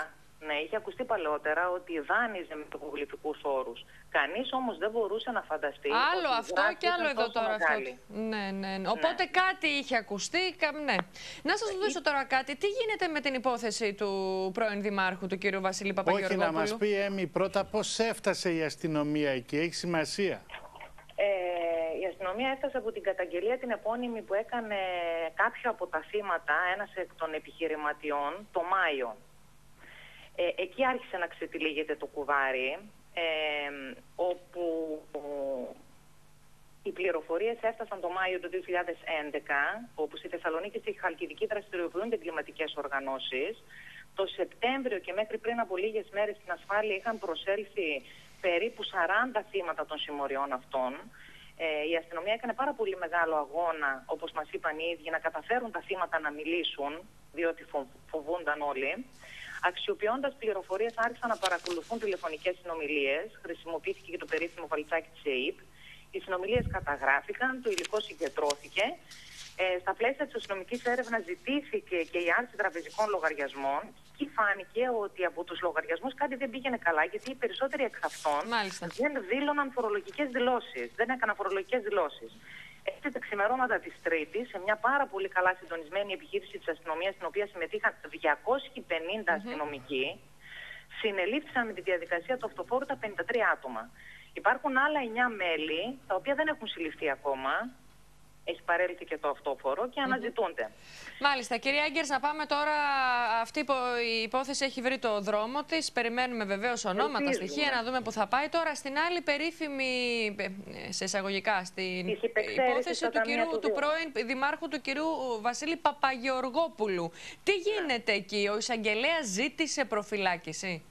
ναι, είχε ακουστεί παλαιότερα ότι δάνειζε με τοπογλυφικούς όρους. Κανείς όμως δεν μπορούσε να φανταστεί.
Άλλο αυτό και άλλο εδώ τώρα. Αυτό. Ναι, ναι, ναι. Οπότε ναι. κάτι είχε ακουστεί. Ναι. Να σας ρωτήσω τώρα κάτι. Τι γίνεται με την υπόθεση του πρώην Δημάρχου, του κ. Βασίλη Παπαγιώργου.
Όχι, να μας πει, Έμι, πρώτα πώς έφτασε η αστυνομία εκεί. Έχει σημασία.
Ε, η αστυνομία έφτασε από την καταγγελία την επώνυμη που έκανε κάποιο από τα θύματα, ένας εκ των επιχειρηματιών, το Μάιο. Ε, εκεί άρχισε να ξετυλίγεται το κουβάρι, ε, όπου οι πληροφορίες έφτασαν το Μάιο του 2011, όπου στη Θεσσαλονίκη και στη Χαλκιδική δραστηριοποιούνται εγκληματικές οργανώσεις. Το Σεπτέμβριο και μέχρι πριν από λίγες μέρες στην ασφάλεια είχαν προσέλθει περίπου 40 θύματα των συμμοριών αυτών. Ε, η αστυνομία έκανε πάρα πολύ μεγάλο αγώνα, όπως μας είπαν οι ίδιοι, να καταφέρουν τα θύματα να μιλήσουν. διότι φοβούνταν όλοι. Αξιοποιώντας πληροφορίες, άρχισαν να παρακολουθούν τηλεφωνικές συνομιλίες. Χρησιμοποιήθηκε και το περίφημο βαλτσάκι της ΕΕΠ. Οι συνομιλίες καταγράφηκαν, το υλικό συγκεντρώθηκε. Ε, στα πλαίσια της αστυνομικής έρευνας ζητήθηκε και η άρση τραπεζικών λογαριασμών και φάνηκε ότι από τους λογαριασμούς κάτι δεν πήγαινε καλά, γιατί οι περισσότεροι εξ αυτών δεν δήλωναν φορολογικές δηλώσεις, δεν έκαναν φορολογικές δηλώσεις. Έτσι, τα ξημερώματα της Τρίτης, σε μια πάρα πολύ καλά συντονισμένη επιχείρηση της αστυνομίας, στην οποία συμμετείχαν 250 αστυνομικοί, συνελήφθησαν με τη διαδικασία του αυτοφόρου τα 53 άτομα. Υπάρχουν άλλα 9 μέλη, τα οποία δεν έχουν συλληφθεί ακόμα, έχει παρέλθει και το αυτόφορο και αναζητούνται.
Μάλιστα. Κυρία Έγκερς, να πάμε τώρα. Αυτή η υπόθεση έχει βρει το δρόμο της. Περιμένουμε βεβαίως ονόματα, στοιχεία, να δούμε που θα πάει. Τώρα στην άλλη περίφημη, ε, σε εισαγωγικά, στην υπόθεση του, κυρίου, του πρώην δημάρχου του κυρίου Βασίλη Παπαγεωργόπουλου. Τι γίνεται εκεί, ο εισαγγελέας ζήτησε προφυλάκηση;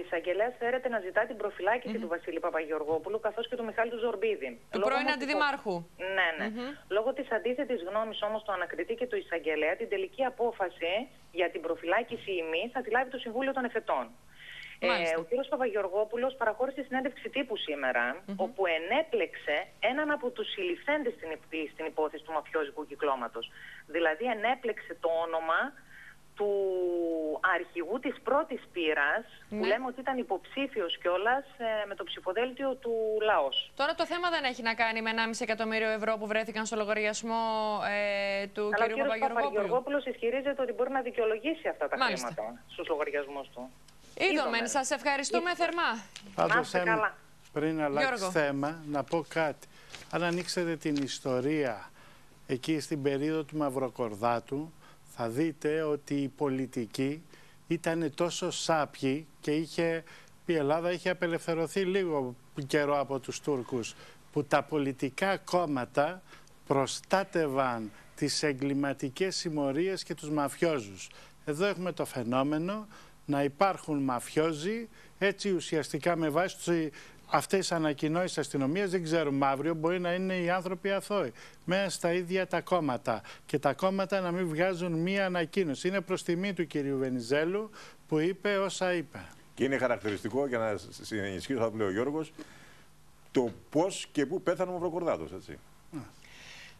Ο εισαγγελέας φέρεται να ζητά την προφυλάκηση του Βασίλη Παπαγεωργόπουλου καθώς και του Μιχάλη του Ζορμπίδη.
Του πρώην αντιδημάρχου.
Ναι, ναι. Λόγω της αντίθετης γνώμης όμως του ανακριτή και του εισαγγελέα, την τελική απόφαση για την προφυλάκηση ή μη θα τη λάβει το Συμβούλιο των Εφετών. Ε, ο κ. Παπαγεωργόπουλος παραχώρησε συνέντευξη τύπου σήμερα, όπου ενέπλεξε έναν από τους συλληφθέντες στην, στην υπόθεση του μαφιόζικου κυκλώματος. Δηλαδή, ενέπλεξε το όνομα του αρχηγού της πρώτης πύρας, που ναι. λέμε ότι ήταν υποψήφιος κιόλας ε, με το ψηφοδέλτιο του λαός.
Τώρα το θέμα δεν έχει να κάνει με 1,5 εκατομμύριο ευρώ που βρέθηκαν στο λογαριασμό ε, του
κ. Παπαγεωργόπουλου. Ο κ. Παπαγεωργόπουλος ισχυρίζεται ότι μπορεί να δικαιολογήσει αυτά τα Μάλιστα. χρήματα στους λογαριασμούς του.
Είδομεν, σας ευχαριστούμε θερμά.
Πάντως, καλά. πριν αλλάξει θέμα, να πω κάτι. Αν ανοίξετε την ιστορία εκεί στην περίοδο του Μαυροκορδάτου, θα δείτε ότι η πολιτική ήταν τόσο σάπιοι και είχε, η Ελλάδα είχε απελευθερωθεί λίγο καιρό από τους Τούρκους που τα πολιτικά κόμματα προστάτευαν τις εγκληματικές συμμορίες και τους μαφιόζους. Εδώ έχουμε το φαινόμενο να υπάρχουν μαφιόζοι έτσι ουσιαστικά με βάση αυτές τι ανακοινώσεις αστυνομίας δεν ξέρουμε αύριο. Μπορεί να είναι οι άνθρωποι αθώοι. Μέσα στα ίδια τα κόμματα. Και τα κόμματα να μην βγάζουν μία ανακοίνωση. Είναι προς τιμή του κυρίου Βενιζέλου που είπε όσα είπε.
Και είναι χαρακτηριστικό, για να ενισχύσω αυτό που λέει ο Γιώργος, το πώς και πού πέθανε ο Μαυροκορδάτος.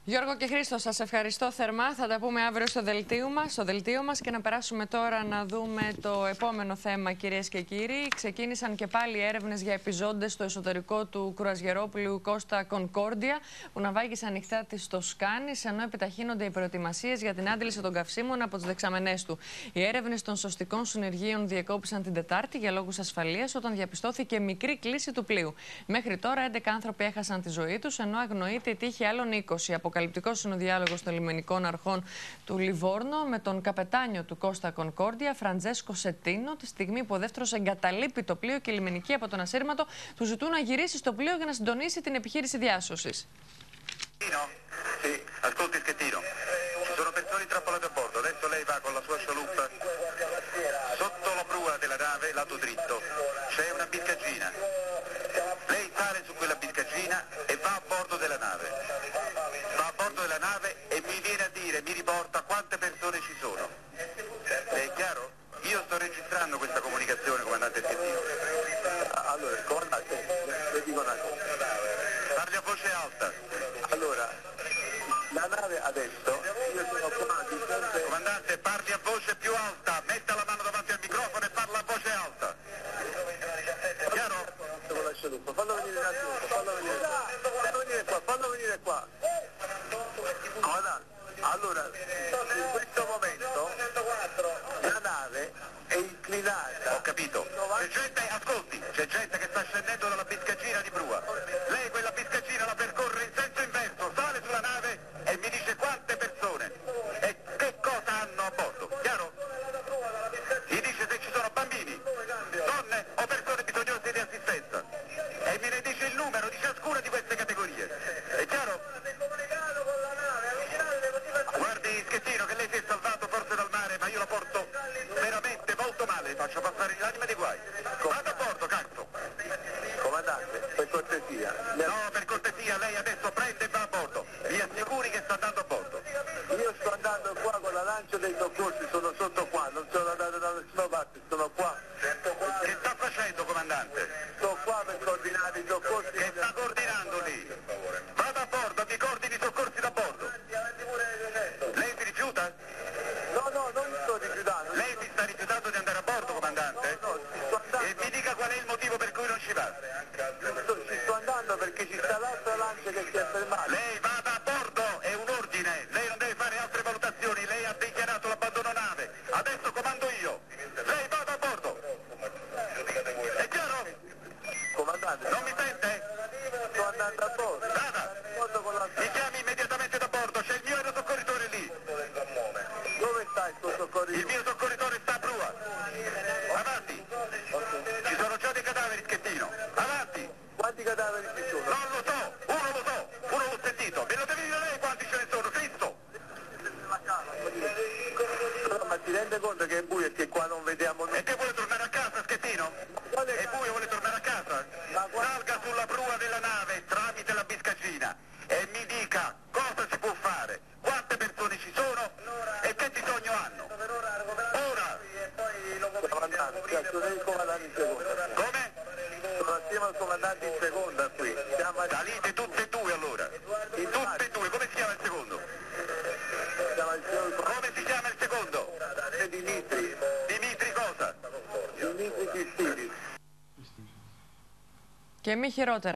Γιώργο και Χρήστο, σας ευχαριστώ θερμά. Θα τα πούμε αύριο στο δελτίο μας, στο δελτίο μας και να περάσουμε τώρα να δούμε το επόμενο θέμα, κυρίες και κύριοι. Ξεκίνησαν και πάλι έρευνες για επιζώντες στο εσωτερικό του Κρουαζιερόπουλου Κώστα Κονκόρντια, που ναυάγησε ανοιχτά της στο Σκάνη, ενώ επιταχύνονται οι προετοιμασίες για την άντληση των καυσίμων από τις δεξαμενές του. Οι έρευνες των σωστικών συνεργείων διεκόπησαν την Τετάρτη για λόγους ασφαλείας, όταν διαπιστώθηκε μικρή κλίση του πλοίου. Μέχρι τώρα, 11 άνθρωποι έχασαν τη ζωή τους, ενώ αγνοείται η τύχη άλλων 20 αποκαλυπτικός είναι ο διάλογο των λιμενικών αρχών του Λιβόρνο με τον καπετάνιο του Κώστα Κονκόρντια, Φραντζέσκο Σετίνο, τη στιγμή που ο δεύτερος εγκαταλείπει το πλοίο και οι λιμενικοί από τον ασύρματο του ζητούν να γυρίσει στο πλοίο για να συντονίσει την επιχείρηση διάσωσης. Sotto la prua della nave, lato dritto, c'è una biscaggina. Lei sale su quella biscaggina e va a bordo della nave. mi riporta quante persone ci sono. È chiaro? Io sto registrando questa comunicazione, comandante Schettino. Allora, comandante, le dico una cosa. Parli a voce alta. Allora, la nave adesso, io sono qua di fronte... Comandante, parli a voce più alta, metta la mano davanti al microfono e parla a voce alta. Chiaro? Fallo venire un attimo, fallo venire qua. Fallo venire qua, fallo venire qua. Comandante. Allora, in questo momento la nave è inclinata. Ho capito. C'è gente, ascolti, c'è gente che sta scendendo χειρότερα.